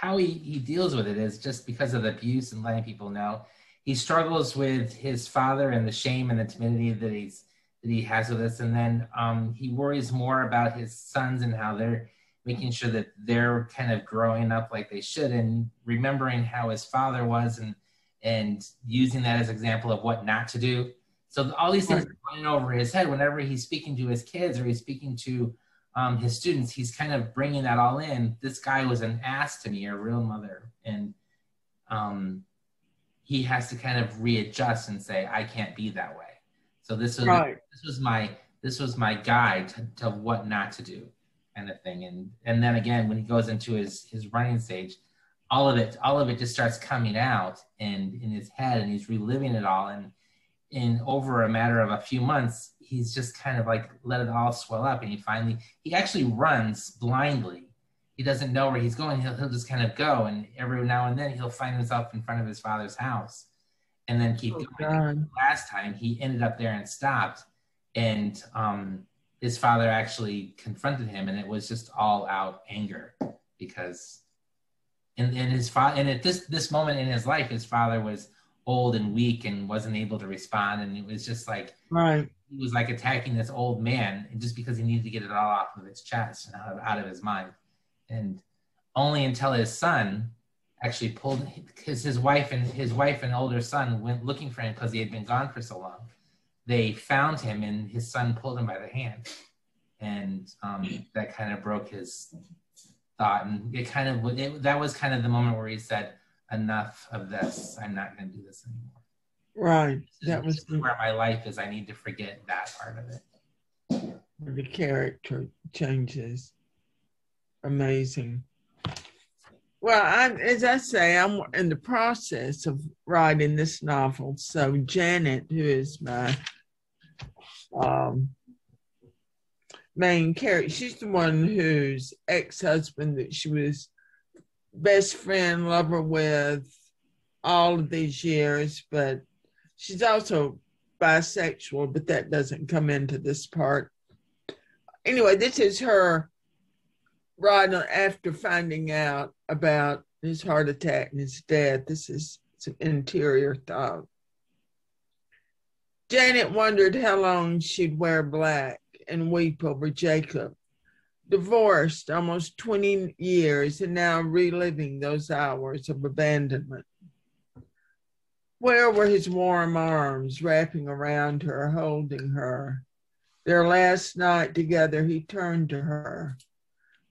how he, he deals with it is just because of the abuse and letting people know. He struggles with his father and the shame and the timidity that he's that he has with us, and then um, he worries more about his sons and how they're making sure that they're kind of growing up like they should, and remembering how his father was and and using that as example of what not to do. So all these things are running over his head whenever he's speaking to his kids or he's speaking to um, his students. He's kind of bringing that all in. This guy was an ass to me, a real mother, and um, he has to kind of readjust and say, "I can't be that way." So this was right. this was my this was my guide to, to what not to do, kind of thing. And and then again, when he goes into his his running stage, all of it all of it just starts coming out and in his head and he's reliving it all and in over a matter of a few months he's just kind of like let it all swell up and he finally he actually runs blindly. He doesn't know where he's going. He'll, he'll just kind of go and every now and then he'll find himself in front of his father's house and then keep oh, going. Last time he ended up there and stopped and um, his father actually confronted him and it was just all out anger because and, and his father and at this this moment in his life his father was old and weak and wasn't able to respond. And it was just like right. he was like attacking this old man just because he needed to get it all off of his chest and out of, out of his mind. And only until his son actually pulled because his wife and his wife and older son went looking for him because he had been gone for so long. They found him and his son pulled him by the hand. And um, that kind of broke his thought, and it kind of it, that was kind of the moment where he said, "Enough of this. I'm not going to do this anymore." Right. That was where my life is. I need to forget that part of it. The character changes. Amazing. Well, I, as I say, I'm in the process of writing this novel. So Janet, who is my um, main character. She's the one whose ex husband that she was best friend, lover with all of these years, but she's also bisexual, but that doesn't come into this part. Anyway, this is her right after finding out about his heart attack and his death. This is some interior thought. Janet wondered how long she'd wear black and weep over Jacob. Divorced almost 20 years and now reliving those hours of abandonment. Where were his warm arms wrapping around her, holding her? Their last night together, he turned to her.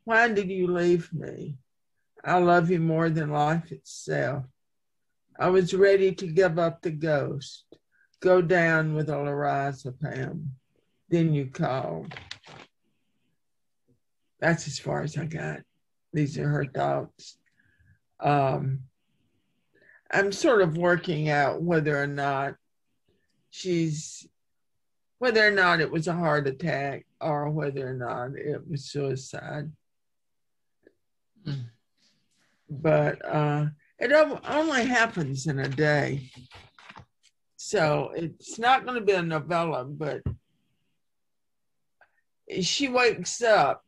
Why did you leave me? I love you more than life itself. I was ready to give up the ghost go down with a lorazepam. Then you called. That's as far as I got. These are her thoughts. Um, I'm sort of working out whether or not she's, whether or not it was a heart attack or whether or not it was suicide. Mm. But uh, it only happens in a day. So it's not going to be a novella, but she wakes up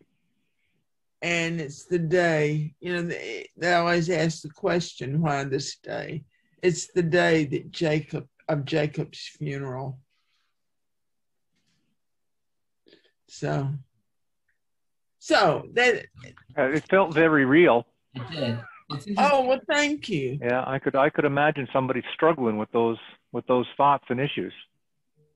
and it's the day, you know, they, they always ask the question, why this day? It's the day that Jacob, of Jacob's funeral. So, so that. Uh, it felt very real. It did. Oh well, thank you. Yeah, I could I could imagine somebody struggling with those with those thoughts and issues,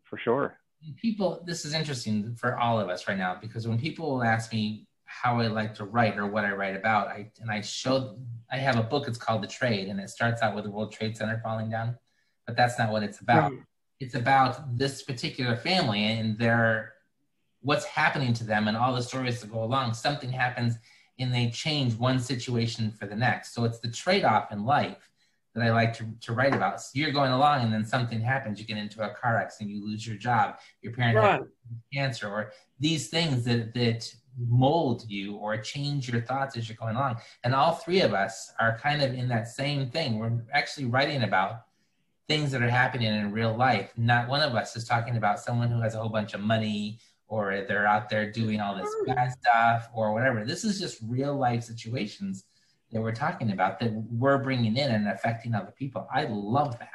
for sure. People, this is interesting for all of us right now because when people ask me how I like to write or what I write about, I and I showed I have a book. It's called The Trade, and it starts out with the World Trade Center falling down, but that's not what it's about. Right. It's about this particular family and their what's happening to them and all the stories that go along. Something happens and they change one situation for the next. So it's the trade-off in life that I like to, to write about. So you're going along and then something happens, you get into a car accident, you lose your job, your parent right. has cancer, or these things that, that mold you or change your thoughts as you're going along. And all three of us are kind of in that same thing. We're actually writing about things that are happening in real life. Not one of us is talking about someone who has a whole bunch of money or they're out there doing all this bad stuff or whatever. This is just real life situations that we're talking about that we're bringing in and affecting other people. I love that.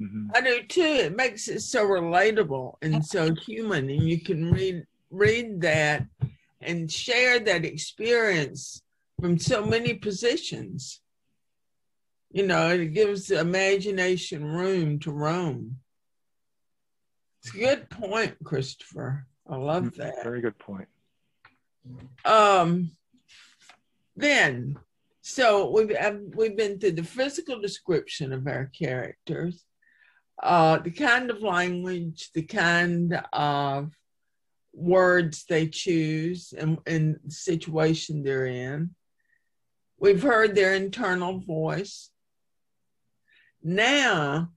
Mm-hmm. I do too. It makes it so relatable and so human, and you can read read that and share that experience from so many positions. You know, it gives the imagination room to roam. It's a good point, Christopher. I love mm, that. Very good point. Um, then so we've we've been through the physical description of our characters, uh, the kind of language, the kind of words they choose, and, and the situation they're in. We've heard their internal voice. Now,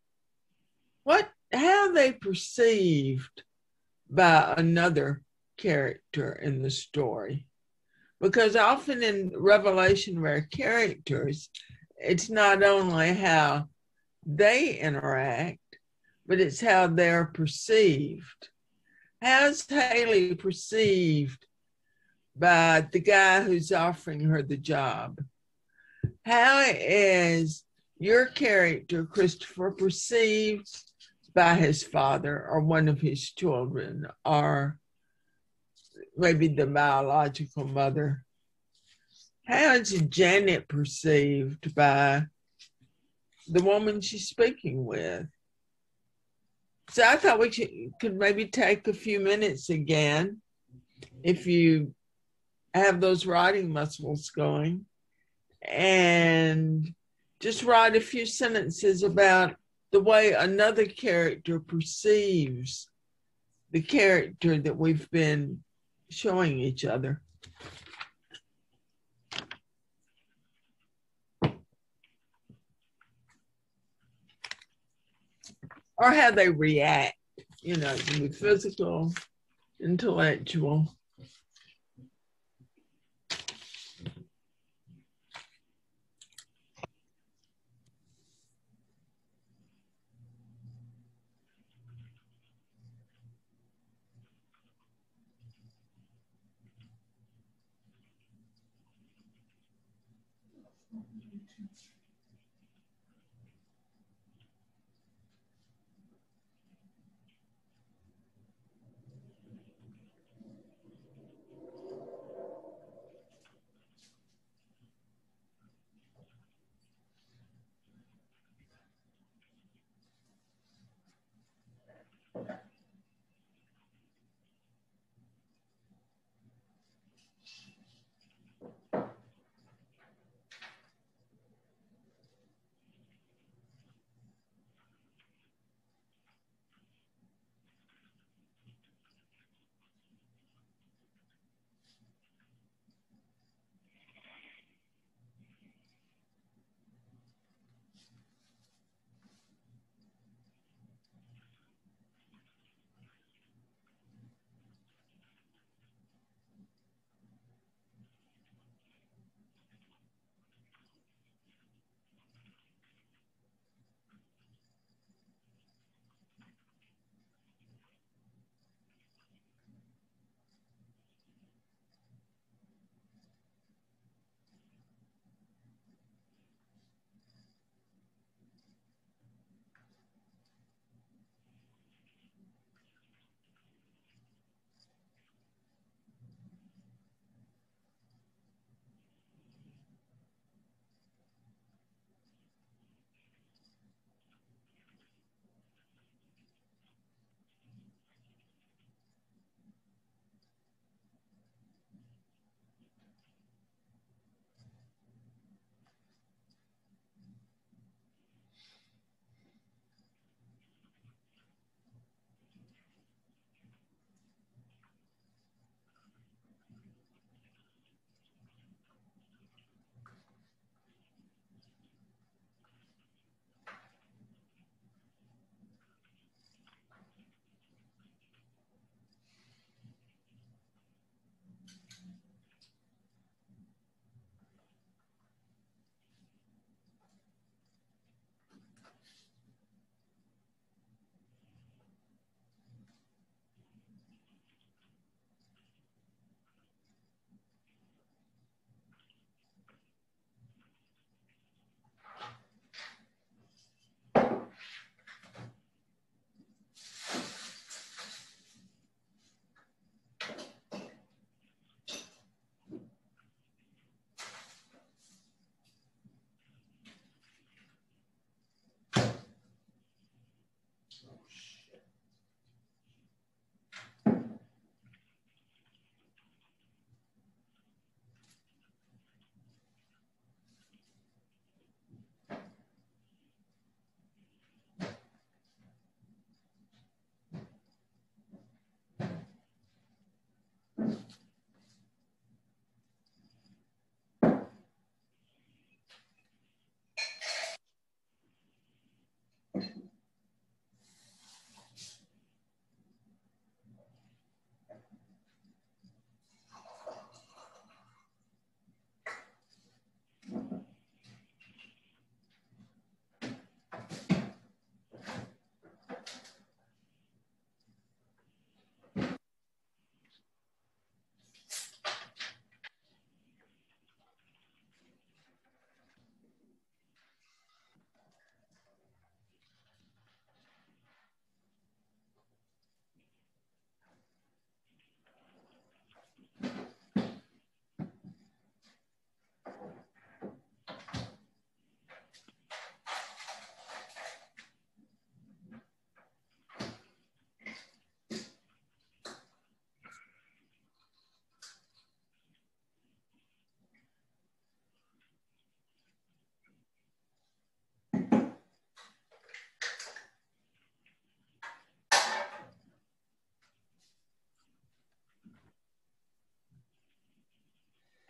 what how they perceived by another character in the story because often in revelation our characters, it's not only how they interact, but it's how they're perceived. How's Haley perceived by the guy who's offering her the job? How is your character, Christopher, perceived by his father or one of his children or maybe the biological mother. How is Janet perceived by the woman she's speaking with? So I thought we could maybe take a few minutes again if you have those writing muscles going and just write a few sentences about the way another character perceives the character that we've been showing each other. Or how they react, you know, it can be physical, intellectual.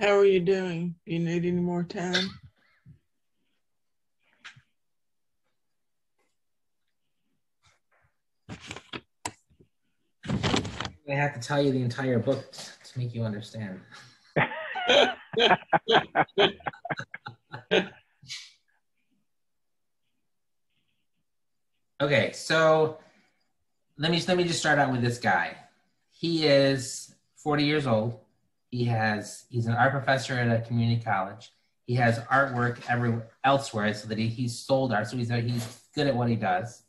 How are you doing? Do you need any more time? I have to tell you the entire book to make you understand. okay, so let me let me just start out with this guy. He is 40 years old. He has he's an art professor at a community college. He has artwork everywhere elsewhere, so that he, he's sold art. So he's he's good at what he does.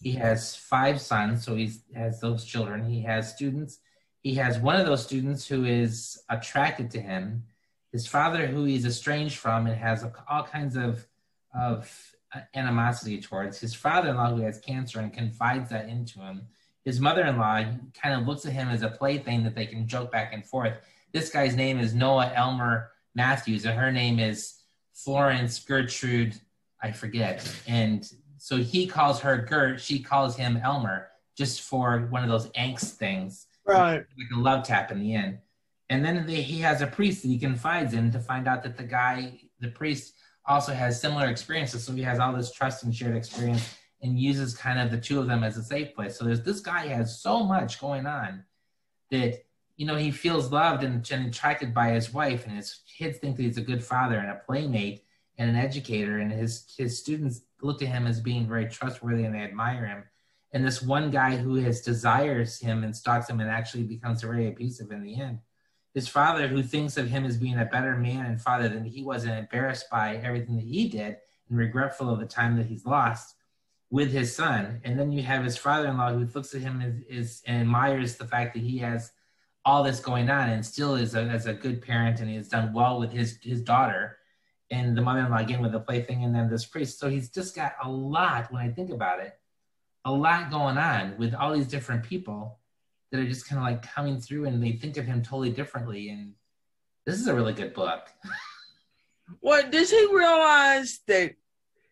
He has five sons, so he has those children. He has students. He has one of those students who is attracted to him. His father, who he's estranged from, and has all kinds of of animosity towards. His father-in-law, who has cancer, and confides that into him. His mother-in-law kind of looks at him as a plaything that they can joke back and forth. This guy's name is Noah Elmer Matthews, and her name is Florence Gertrude, I forget. And so he calls her Gert, she calls him Elmer, just for one of those angst things. Right. Like a love tap in the end. And then they, he has a priest that he confides in to find out that the guy, the priest, also has similar experiences. So he has all this trust and shared experience and uses kind of the two of them as a safe place. So there's this guy has so much going on that you know, he feels loved and, and attracted by his wife, and his kids think that he's a good father and a playmate and an educator, and his his students look to him as being very trustworthy and they admire him. And this one guy who has desires him and stalks him and actually becomes very abusive in the end. His father, who thinks of him as being a better man and father than he was, and embarrassed by everything that he did and regretful of the time that he's lost, with his son. And then you have his father-in-law who looks at him as, as and admires the fact that he has all this going on and still is a, as a good parent and he's done well with his his daughter and the mother-in-law again with the plaything and then this priest. So he's just got a lot when i think about it a lot going on with all these different people that are just kind of like coming through and they think of him totally differently. And this is a really good book. Well does he realize that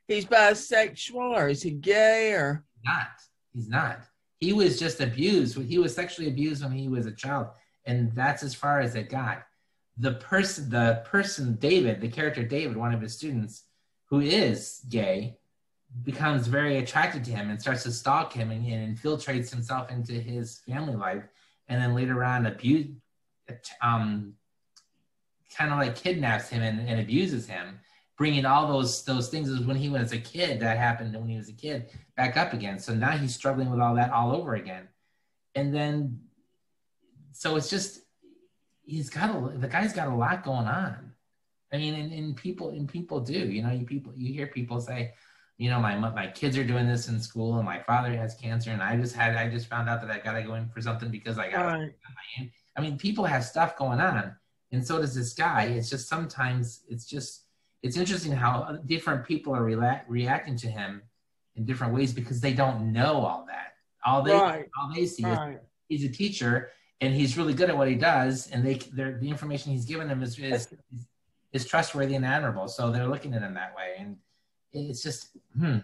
he's bisexual or is he gay or? Not. He's not. He was just abused. He was sexually abused when he was a child and that's as far as it got. The person, the person, David, the character David, one of his students, who is gay, becomes very attracted to him and starts to stalk him and, and infiltrates himself into his family life, and then later on abuse, um, kind of like kidnaps him and, and abuses him bringing all those those things as when he was a kid that happened when he was a kid back up again so now he's struggling with all that all over again and then so it's just he's got a the guy's got a lot going on. I mean, and, and people and people do. You know, you people you hear people say, you know, my my kids are doing this in school, and my father has cancer, and I just had I just found out that I got to go in for something because I got. Right. I mean, people have stuff going on, and so does this guy. It's just sometimes it's just it's interesting how different people are rela- reacting to him in different ways because they don't know all that. All they right. all they see right. is he's a teacher and he's really good at what he does, and they the information he's given them is, is is trustworthy and admirable. So they're looking at him that way, and it's just hmm,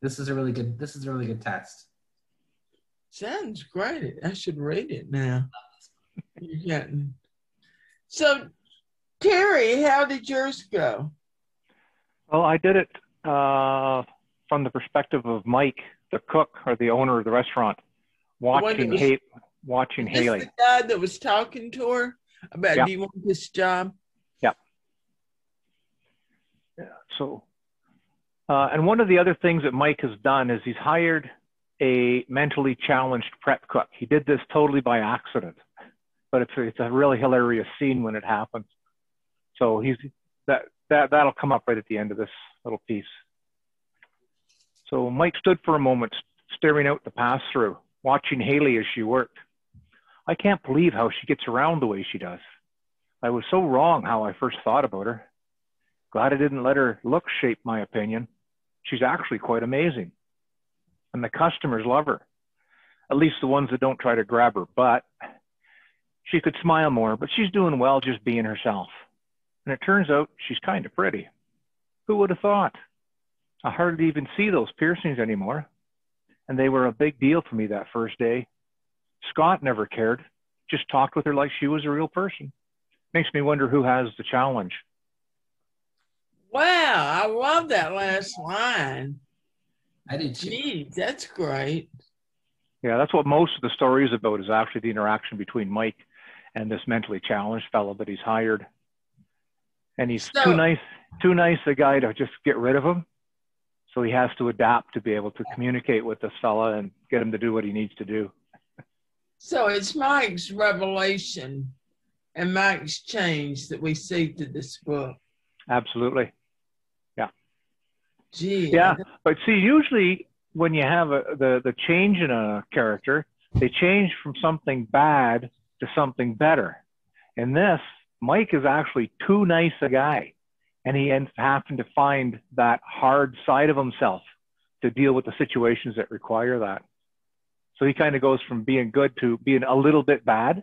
this is a really good this is a really good test. Sounds great. I should read it now. You're getting so. Terry, how did yours go? Well, I did it uh, from the perspective of Mike, the cook or the owner of the restaurant, watching was, watching Is Haley. The guy that was talking to her about, yeah. do you want this job? Yeah. Yeah. So, uh, and one of the other things that Mike has done is he's hired a mentally challenged prep cook. He did this totally by accident, but it's a, it's a really hilarious scene when it happens. So he's that that that'll come up right at the end of this little piece. So Mike stood for a moment, staring out the pass through, watching Haley as she worked. I can't believe how she gets around the way she does. I was so wrong how I first thought about her. Glad I didn't let her look shape my opinion. She's actually quite amazing. And the customers love her, at least the ones that don't try to grab her butt. She could smile more, but she's doing well just being herself. And it turns out she's kind of pretty. Who would have thought? I hardly even see those piercings anymore. And they were a big deal for me that first day. Scott never cared, just talked with her like she was a real person. Makes me wonder who has the challenge. Wow, I love that last line. I did too. Geez, that's great. Yeah, that's what most of the story is about is actually the interaction between Mike and this mentally challenged fellow that he's hired. And he's so, too nice, too nice a guy to just get rid of him. So he has to adapt to be able to communicate with this fella and get him to do what he needs to do. So it's Mike's revelation and Mike's change that we see through this book. Absolutely. Yeah. Gee. Yeah, but see, usually when you have a, the the change in a character, they change from something bad to something better. In this, Mike is actually too nice a guy, and he ends up having to find that hard side of himself to deal with the situations that require that. So he kind of goes from being good to being a little bit bad.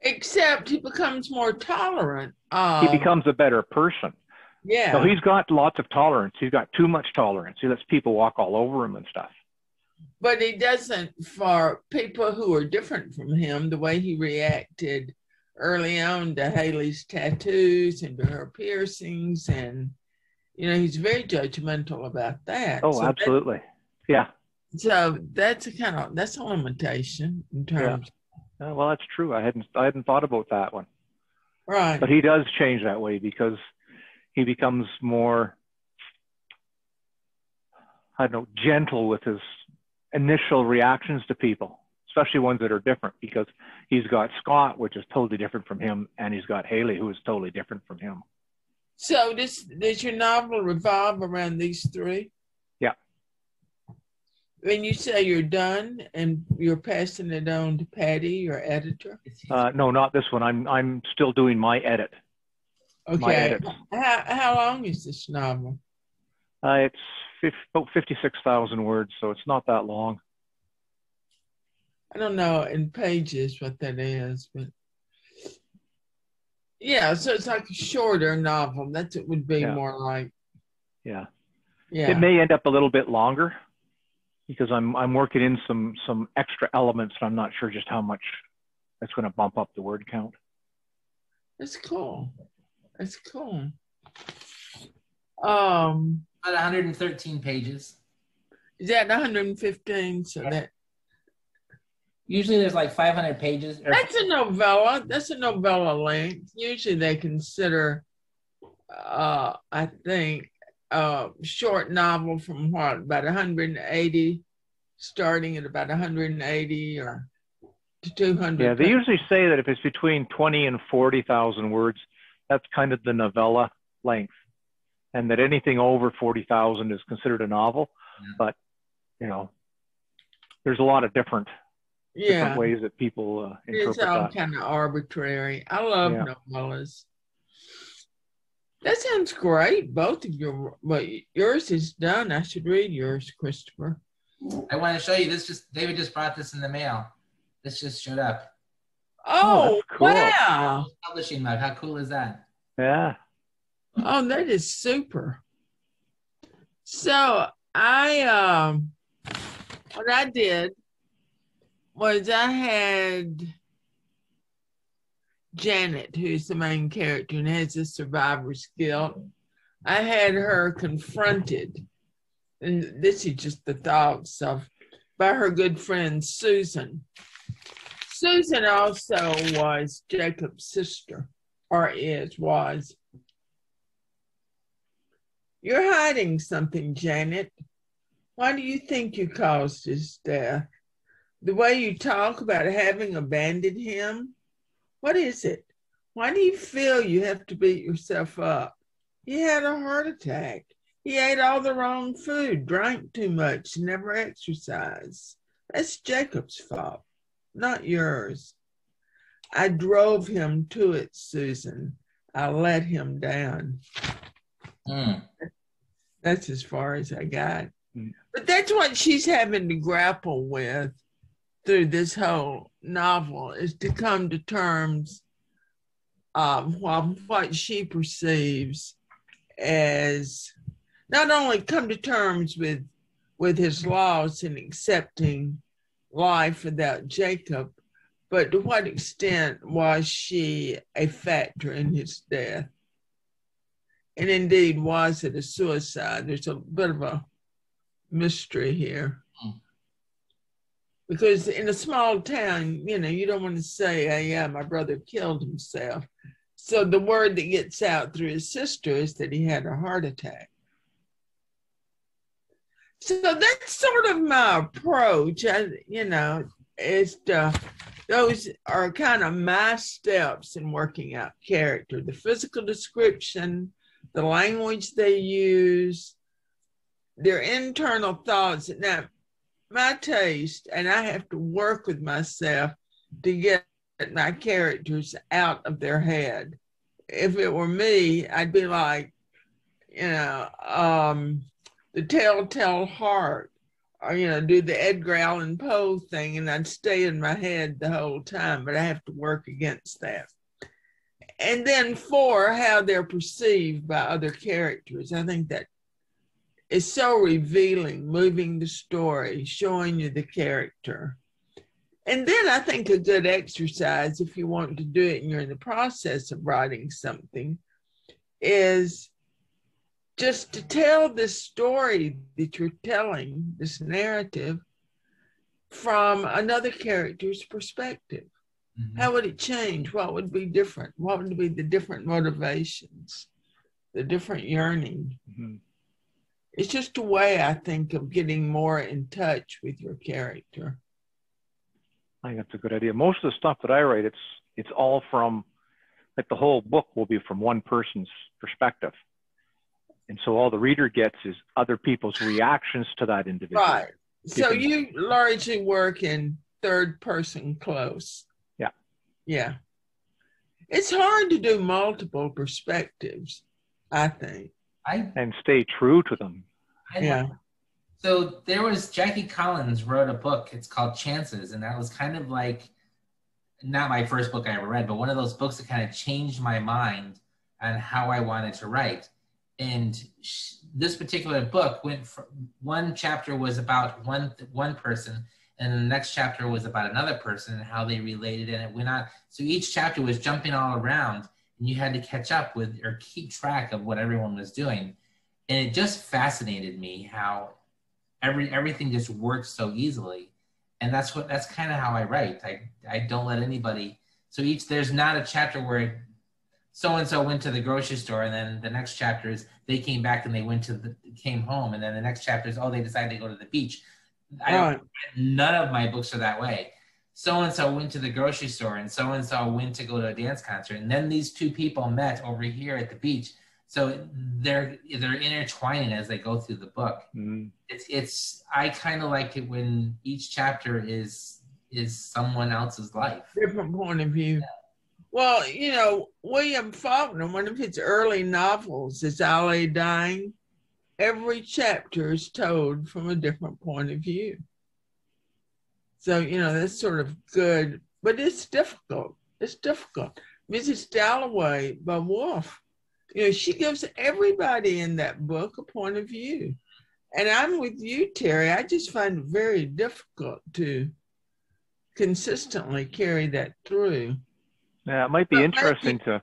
Except he becomes more tolerant. He Um, becomes a better person. yeah. So he's got lots of tolerance. He's got too much tolerance. He lets people walk all over him and stuff. but he doesn't for people who are different from him the way he reacted early on to haley's tattoos and to her piercings and you know he's very judgmental about that Oh, So that- absolutely. Yeah. So that's a kind of that's a limitation in terms Uh, well, that's true. I hadn't I hadn't thought about that one. right But he does change that way because he becomes more I don't know, gentle with his initial reactions to people, especially ones that are different because he's got Scott, which is totally different from him, and he's got Haley, who is totally different from him. so this does your novel revolve around these three Yeah. When you say you're done and you're passing it on to patty your editor Uh, no, not this one. I'm I'm still doing my edit. My okay edits. how, how long is this novel Uh, it's fif- about 56,000 words, so it's not that long. I don't know in pages what that is, but yeah, so it's like a shorter novel. That's it would be Yeah. more like Yeah. yeah. It may end up a little bit longer because I'm I'm working in some some extra elements, and I'm not sure just how much that's going to bump up the word count. That's cool. That's cool. Um, About 113 pages. is that 115? So that Usually there's like 500 pages. Or, that's a novella. That's a novella length. Usually they consider, uh, I think, a short novel from what about 180, starting at about 180 or to 200. Yeah, they usually say that if it's between 20 and 40,000 words, that's kind of the novella length, and that anything over 40,000 is considered a novel. Yeah. But you know, there's a lot of different yeah. different ways that people uh, It's interpret all that. kind of arbitrary. I love Yeah. novellas. That sounds great. Both of your, but yours is done. I should read yours, Christopher. I want to show you this. Just David just brought this in the mail. This just showed up. Oh, that's cool. wow! Publishing mug. How cool is that? Yeah. Oh, that is super. So I, um, what I did was I had Janet, who's the main character and has a survivor's guilt. I had her confronted, and this is just the thoughts of by her good friend Susan. Susan also was Jacob's sister, or is, was. You're hiding something, Janet. Why do you think you caused his death? The way you talk about having abandoned him? What is it? Why do you feel you have to beat yourself up? He had a heart attack. He ate all the wrong food, drank too much, never exercised. That's Jacob's fault, not yours. I drove him to it, Susan. I let him down. Mm. That's as far as I got. Mm. But that's what she's having to grapple with through this whole novel is to come to terms um, what she perceives as not only come to terms with with his loss and accepting life without Jacob, but to what extent was she a factor in his death? And indeed, was it a suicide? There's a bit of a mystery here. Because in a small town, you know, you don't want to say, oh, yeah, my brother killed himself. So the word that gets out through his sister is that he had a heart attack. So that's sort of my approach. I, you know, is to, those are kind of my steps in working out character the physical description, the language they use, their internal thoughts. Now, my taste, and I have to work with myself to get my characters out of their head. If it were me, I'd be like, you know, um, the telltale heart or you know do the Edgar Allan Poe thing, and I'd stay in my head the whole time. But I have to work against that. And then four, how they're perceived by other characters. I think that is so revealing, moving the story, showing you the character. And then I think a good exercise, if you want to do it and you're in the process of writing something, is just to tell this story that you're telling, this narrative, from another character's perspective. Mm-hmm. How would it change? What would be different? What would be the different motivations, the different yearning? Mm-hmm. It's just a way, I think, of getting more in touch with your character. I think that's a good idea. Most of the stuff that I write, it's it's all from like the whole book will be from one person's perspective. And so all the reader gets is other people's reactions to that individual. Right. So you largely work in third person close. Yeah. Yeah. It's hard to do multiple perspectives, I think. I and stay true to them. I yeah. So there was Jackie Collins wrote a book. It's called Chances, and that was kind of like not my first book I ever read, but one of those books that kind of changed my mind on how I wanted to write and sh- this particular book went from one chapter was about one one person and the next chapter was about another person and how they related and it went on so each chapter was jumping all around and you had to catch up with or keep track of what everyone was doing and it just fascinated me how every everything just works so easily and that's what that's kind of how i write i i don't let anybody so each there's not a chapter where so and so went to the grocery store, and then the next chapter is they came back and they went to the came home, and then the next chapter is oh they decided to go to the beach. I don't, none of my books are that way. So and so went to the grocery store, and so and so went to go to a dance concert, and then these two people met over here at the beach. So they're they're intertwining as they go through the book. Mm-hmm. It's it's I kind of like it when each chapter is is someone else's life, different point of view. Yeah. Well, you know, William Faulkner, one of his early novels is I Dying. Every chapter is told from a different point of view. So, you know, that's sort of good, but it's difficult. It's difficult. Mrs. Dalloway by Woolf, you know, she gives everybody in that book a point of view. And I'm with you, Terry. I just find it very difficult to consistently carry that through. Yeah, it might be interesting maybe, to.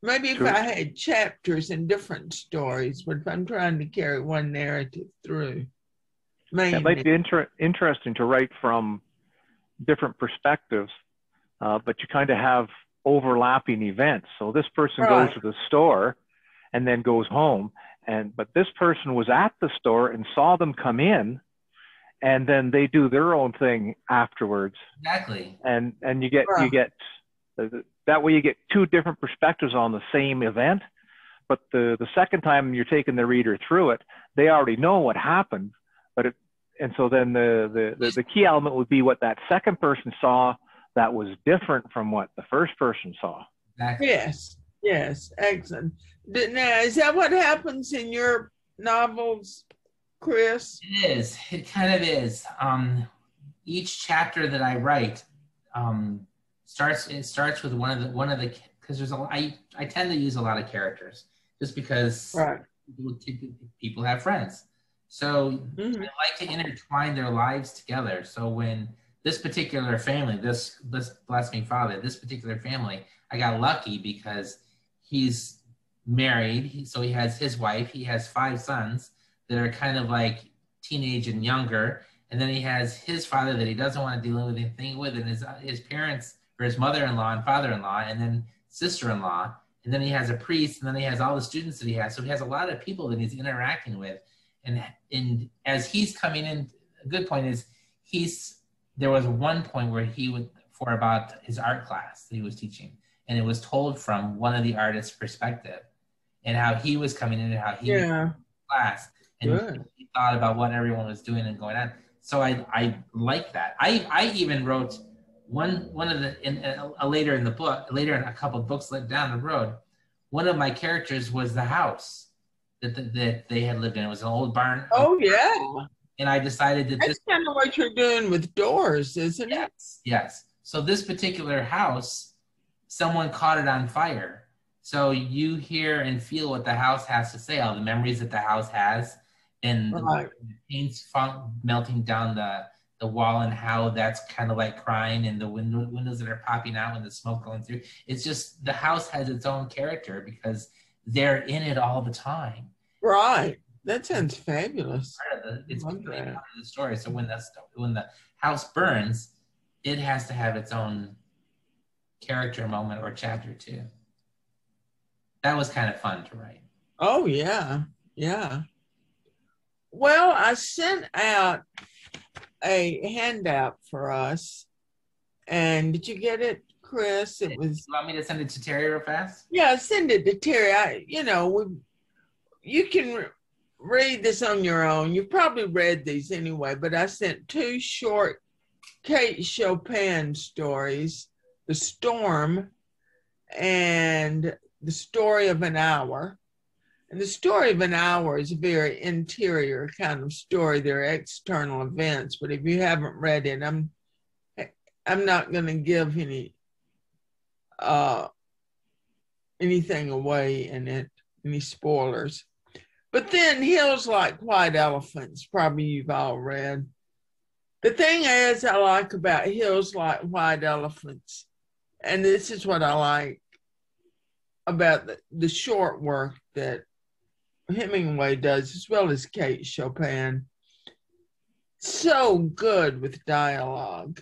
Maybe if I had chapters in different stories, but if I'm trying to carry one narrative through, mainly. it might be inter- interesting to write from different perspectives, uh, but you kind of have overlapping events. So this person right. goes to the store and then goes home, and but this person was at the store and saw them come in and then they do their own thing afterwards. Exactly. And and you get right. you get that way you get two different perspectives on the same event. But the, the second time you're taking the reader through it, they already know what happened. But it, and so then the, the, the, the key element would be what that second person saw that was different from what the first person saw. Yes, yes, excellent. Now, is that what happens in your novels, Chris? It is. It kind of is. Um, each chapter that I write, um, starts it starts with one of the one of the because there's a I I tend to use a lot of characters just because right. people, people have friends. So mm-hmm. I like to intertwine their lives together. So when this particular family, this this me father, this particular family, I got lucky because he's married. So he has his wife. He has five sons that are kind of like teenage and younger. And then he has his father that he doesn't want to deal with anything with, and his his parents or his mother-in-law and father-in-law, and then sister-in-law, and then he has a priest, and then he has all the students that he has. So he has a lot of people that he's interacting with, and and as he's coming in, a good point is he's there was one point where he would for about his art class that he was teaching, and it was told from one of the artists' perspective, and how he was coming in and how he Yeah. class and Good. he thought about what everyone was doing and going on. So I I like that. I I even wrote one one of the in a, a later in the book later in a couple books let down the road. One of my characters was the house that that, that they had lived in. It was an old barn. Oh yeah. And I decided that this That's kind of what you're doing with doors, isn't it? Yes, yes. So this particular house, someone caught it on fire. So you hear and feel what the house has to say, all the memories that the house has, and the Right. paint's fun- melting down the the wall, and how that's kind of like crying, and the window, windows that are popping out and the smoke going through. It's just the house has its own character because they're in it all the time. Right. That sounds fabulous. Part of the, it's part of the story. So when the sto- when the house burns, it has to have its own character moment or chapter too. That was kind of fun to write. Oh yeah. Yeah. Well, I sent out a handout for us. And did you get it, Chris? It was You want me to send it to Terry real fast? Yeah, send it to Terry. I, you know, we, you can re- read this on your own. You've probably read these anyway, but I sent two short Kate Chopin stories The Storm and The Story of an Hour. And the story of an hour is a very interior kind of story. There are external events, but if you haven't read it, I'm I'm not going to give any uh, anything away in it, any spoilers. But then Hills Like White Elephants, probably you've all read. The thing is, I like about Hills Like White Elephants, and this is what I like about the, the short work that Hemingway does, as well as Kate Chopin. So good with dialogue,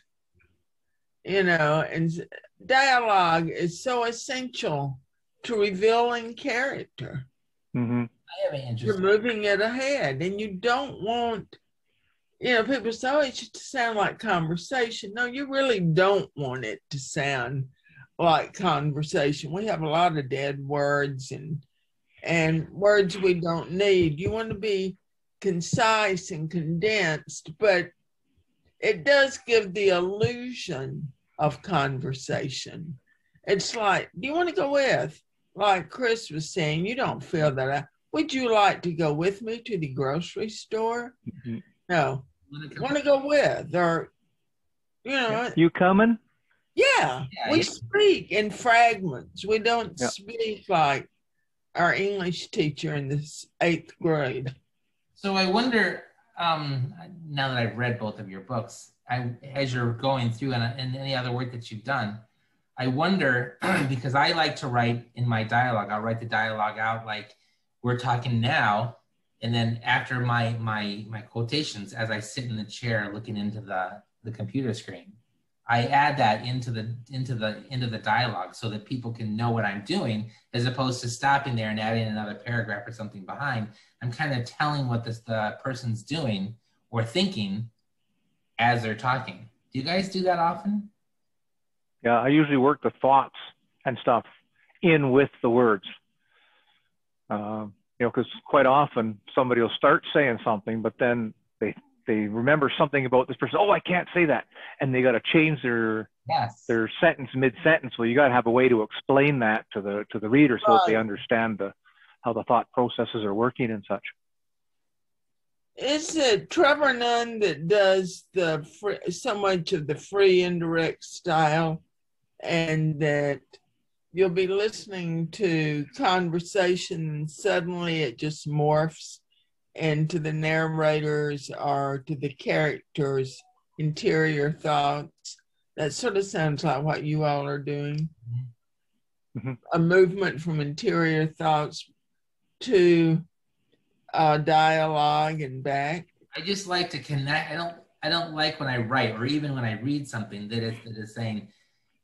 you know, and dialogue is so essential to revealing character. hmm I have an You're moving it ahead, and you don't want, you know, people say, oh, it should sound like conversation. No, you really don't want it to sound like conversation. We have a lot of dead words and and words we don't need. You want to be concise and condensed, but it does give the illusion of conversation. It's like, do you want to go with? Like Chris was saying, you don't feel that. I, would you like to go with me to the grocery store? Mhm. No. Want to go with? Or, you know, You coming? yeah, Yeah, we yeah. speak in fragments. We don't Yeah. speak like our English teacher in this eighth grade. So I wonder, um, now that I've read both of your books, I, as you're going through and, and any other work that you've done, I wonder because I like to write in my dialogue. I'll write the dialogue out like we're talking now, and then after my my my quotations, as I sit in the chair looking into the the computer screen, I add that into the into the into the dialogue so that people can know what I'm doing, as opposed to stopping there and adding another paragraph or something behind. I'm kind of telling what this the person's doing or thinking as they're talking. Do you guys do that often? Yeah, I usually work the thoughts and stuff in with the words. Um, you know, because quite often somebody will start saying something, but then they they remember something about this person. Oh, I can't say that, and they got to change their Yes. their sentence mid sentence. Well, you got to have a way to explain that to the to the reader so that they understand the how the thought processes are working and such. Is it Trevor Nunn that does the free, so much of the free indirect style, and that you'll be listening to conversation and suddenly it just morphs into the narrators or to the characters' interior thoughts? That sort of sounds like what you all are doing. Mhm. A movement from interior thoughts to uh, dialogue and back. I just like to connect. I don't. I don't like when I write or even when I read something that is that is saying,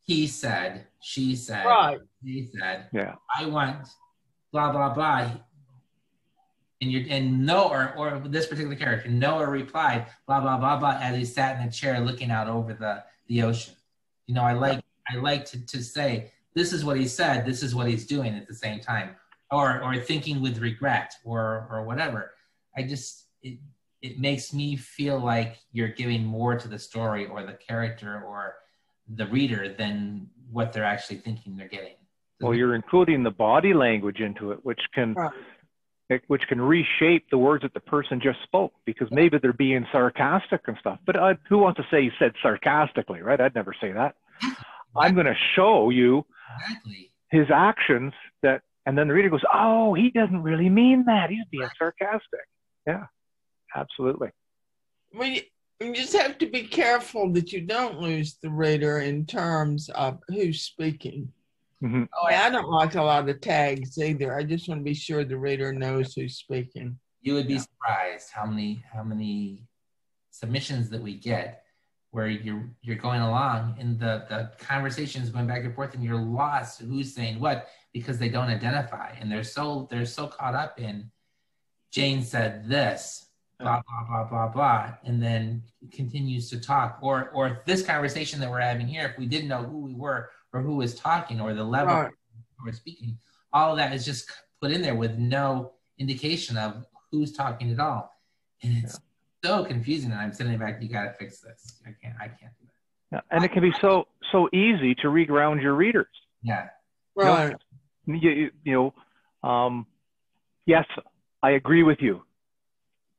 he said, she said, Right. he said. Yeah. I want blah blah blah. And you and Noah or this particular character, Noah replied blah blah blah blah as he sat in a chair looking out over the the ocean. You You know, I like I like to, to say this is what he said, this is what he's doing at the same time, or or thinking with regret or or whatever. I just it it makes me feel like you're giving more to the story or the character or the reader than what they're actually thinking they're getting. Well, you're including the body language into it, which can Right. it- which can reshape the words that the person just spoke because maybe they're being sarcastic and stuff. But uh, who wants to say he said sarcastically, right? I'd never say that. I'm going to show you exactly. his actions that, and then the reader goes, "Oh, he doesn't really mean that. He's being sarcastic." Yeah, absolutely. We you just have to be careful that you don't lose the reader in terms of who's speaking. hmm Oh, I don't like a lot of tags either. I just want to be sure the reader knows who's speaking. You would be Yeah. surprised how many how many submissions that we get where you're you're going along and the the conversation is going back and forth and you're lost who's saying what because they don't identify and they're so they're so caught up in Jane said this blah blah blah blah blah and then continues to talk or or this conversation that we're having here if we didn't know who we were or who was talking or the level Right. we're speaking all of that is just put in there with no indication of who's talking at all and it's so confusing and i'm sitting back you got to fix this i can't i can't do that Yeah. And it can be so so easy to reground your readers. yeah Right. You, you, you know, um, yes, I agree with you.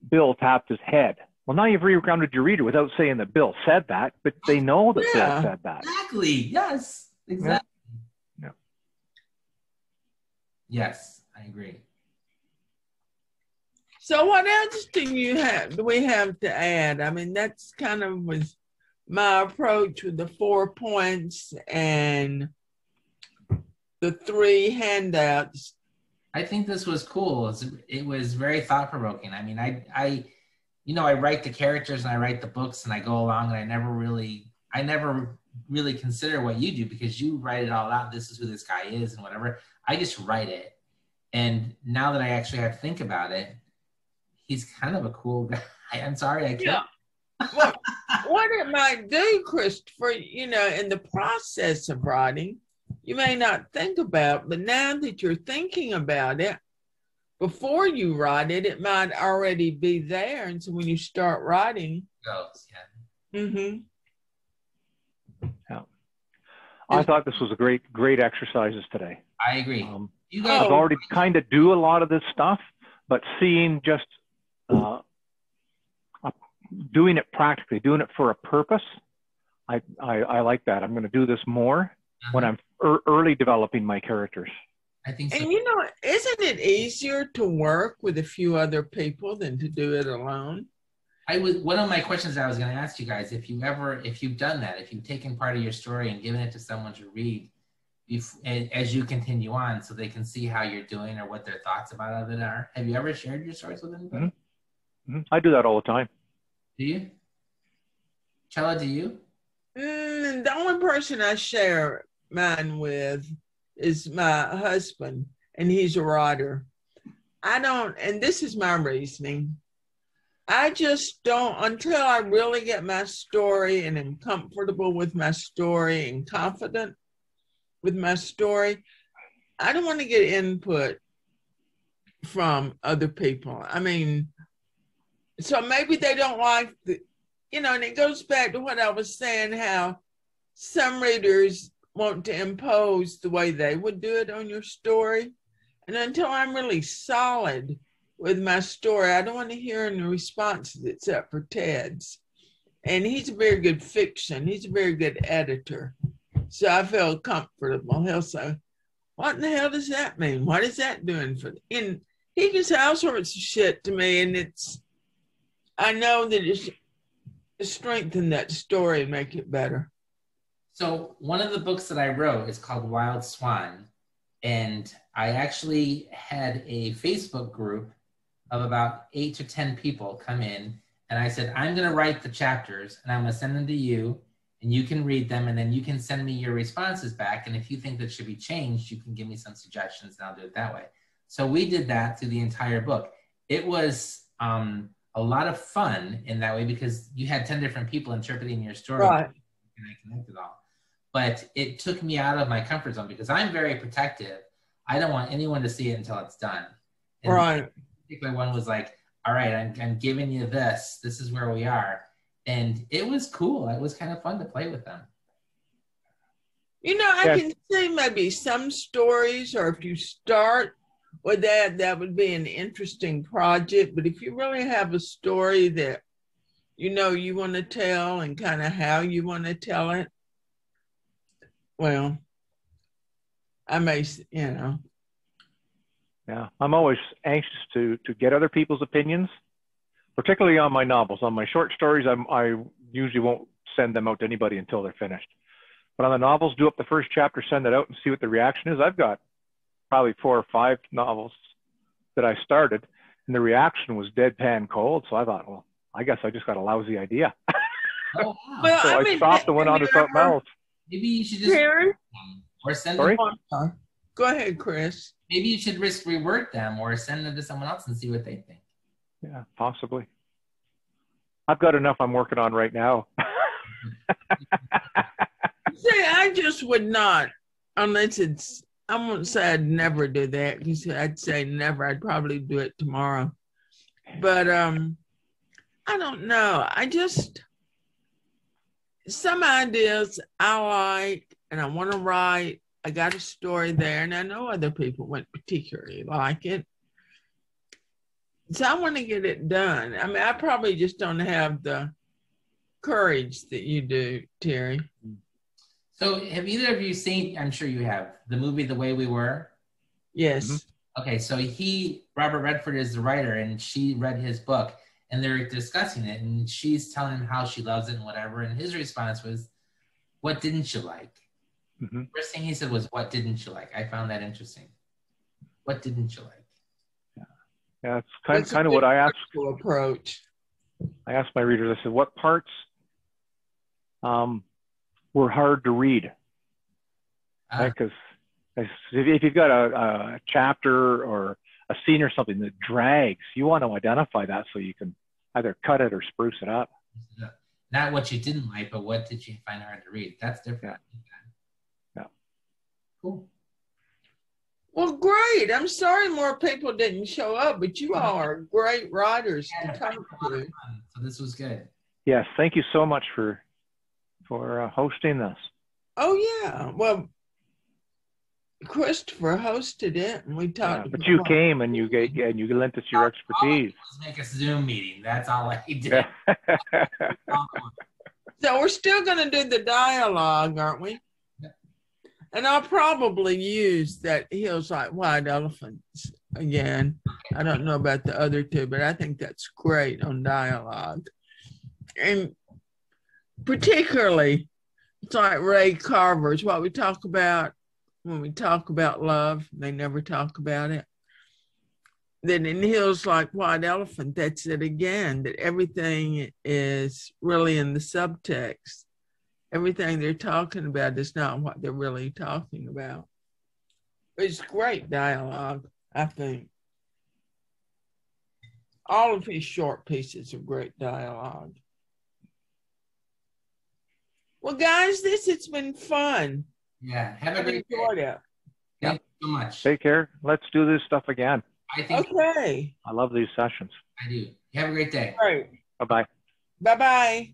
Bill tapped his head. Well, now you've regrounded your reader without saying that Bill said that, but they know that Yeah. Bill said that. exactly yes exactly Yeah. yes i agree So what else do you have do we have to add? I mean, that's kind of was my approach with the four points and the three handouts. I think this was cool. It's, it was very thought provoking. I mean, I, I, you know, I write the characters and I write the books and I go along and I never really, I never really consider what you do because you write it all out. This is who this guy is and whatever. I just write it. And now that I actually have to think about it, he's kind of a cool guy. I'm sorry, I can't. What, what it might do, Christopher, you know, in the process of writing, you may not think about, but now that you're thinking about it, before you write it, it might already be there. And so when you start writing, Goes, yeah. mm-hmm. Yeah. I thought this was a great, great exercises today. I agree. Um, You guys, I've Oh. already kind of do a lot of this stuff, but seeing just uh, uh, doing it practically, doing it for a purpose, I, I, I like that. I'm going to do this more when I'm er- early developing my characters. I think so. And you know, isn't it easier to work with a few other people than to do it alone? I was one of my questions I was going to ask you guys if you ever if you've done that if you've taken part of your story and given it to someone to read bef- a- as you continue on so they can see how you're doing or what their thoughts about it are. Have you ever shared your stories with anybody? Mhm. I do that all the time. Do you? Chella, do you? Mm, the only person I share mine with is my husband, and he's a writer. I don't, and this is my reasoning. I just don't, until I really get my story and am comfortable with my story and confident with my story, I don't want to get input from other people. I mean, so maybe they don't like the, you know, and it goes back to what I was saying how some readers want to impose the way they would do it on your story. And until I'm really solid with my story, I don't want to hear any responses except for Ted's. And he's a very good fiction, he's a very good editor. So I feel comfortable. He'll say, What in the hell does that mean? What is that doing for? And he can say all sorts of shit to me, and it's, I know that it's strengthen that story and make it better. So one of the books that I wrote is called Wild Swan, and I actually had a Facebook group of about eight to ten people come in, and I said I'm going to write the chapters and I'm going to send them to you, and you can read them, and then you can send me your responses back, and if you think that should be changed, you can give me some suggestions, and I'll do it that way. So we did that through the entire book. It was um, a lot of fun in that way because you had ten different people interpreting your story and I connect it all. But it took me out of my comfort zone because I'm very protective. I don't want anyone to see it until it's done. And Right. particular one was like, all right, I'm, I'm giving you this. This is where we are. And it was cool. It was kind of fun to play with them. You know, I Yeah. can see maybe some stories, or if you start with that, that would be an interesting project. But if you really have a story that you know you want to tell and kind of how you want to tell it, well, I may, you know, Yeah, I'm always anxious to to get other people's opinions, particularly on my novels. On my short stories, I'm I usually won't send them out to anybody until they're finished. But on the novels, do up the first chapter, send it out, and see what the reaction is. I've got probably four or five novels that I started, and the reaction was deadpan cold. So I thought, well, I guess I just got a lousy idea. Oh, wow. Well, so I I, mean, stopped and went on to have you something else. Maybe you should just Karen, or send Sorry? them. go ahead, Chris. Maybe you should risk rework them or send them to someone else and see what they think. Yeah, possibly. I've got enough I'm working on right now. See, I just would not, unless it's, I won't say I'd never do that because I'd say never. I'd probably do it tomorrow. But um, I don't know. I just, some ideas I like and I want to write. I got a story there, and I know other people wouldn't particularly like it. So I want to get it done. I mean, I probably just don't have the courage that you do, Terry. So, have either of you seen? I'm sure you have the movie The Way We Were. Yes. Mhm. Okay, so he Robert Redford is the writer, and she read his book, and they're discussing it, and she's telling him how she loves it and whatever. And his response was, "What didn't you like?" hmm First thing he said was, "What didn't you like?" I found that interesting. What didn't you like? Yeah, it's kind, That's kind of what I asked. critical approach. I asked my readers. I said, "What parts um, were hard to read?" Uh, Because if, if you've got a, a chapter or a scene or something that drags, you want to identify that so you can either cut it or spruce it up. not what you didn't like, but what did you find hard to read? That's different. Yeah. Cool. Well, great. I'm sorry more people didn't show up, but you all are great writers to Yeah, talk it was a lot to. So this was good. Yes, thank you so much for for uh, hosting this. Oh yeah. Well, Christopher hosted it, and we Yeah, talked. but you about- came and you gave and you lent us your expertise. Let's make a Zoom meeting. That's all I did. So we're still going to do the dialogue, aren't we? Yeah. And I'll probably use that Hills Like White Elephants again. I don't know about the other two, but I think that's great on dialogue. And particularly, it's like Ray Carver's, what we talk about when we talk about love, they never talk about it. Then in Hills Like White Elephant, that's it again, that everything is really in the subtext. Everything they're talking about is not what they're really talking about. It's great dialogue, I think. All of his short pieces are great dialogue. Well, guys, this has been fun. Yeah. Have a I've great day. enjoyed it. Thank you so much. Take care. Let's do this stuff again. I think Okay. I love these sessions. I do. Have a great day. Great. Bye bye. Bye bye.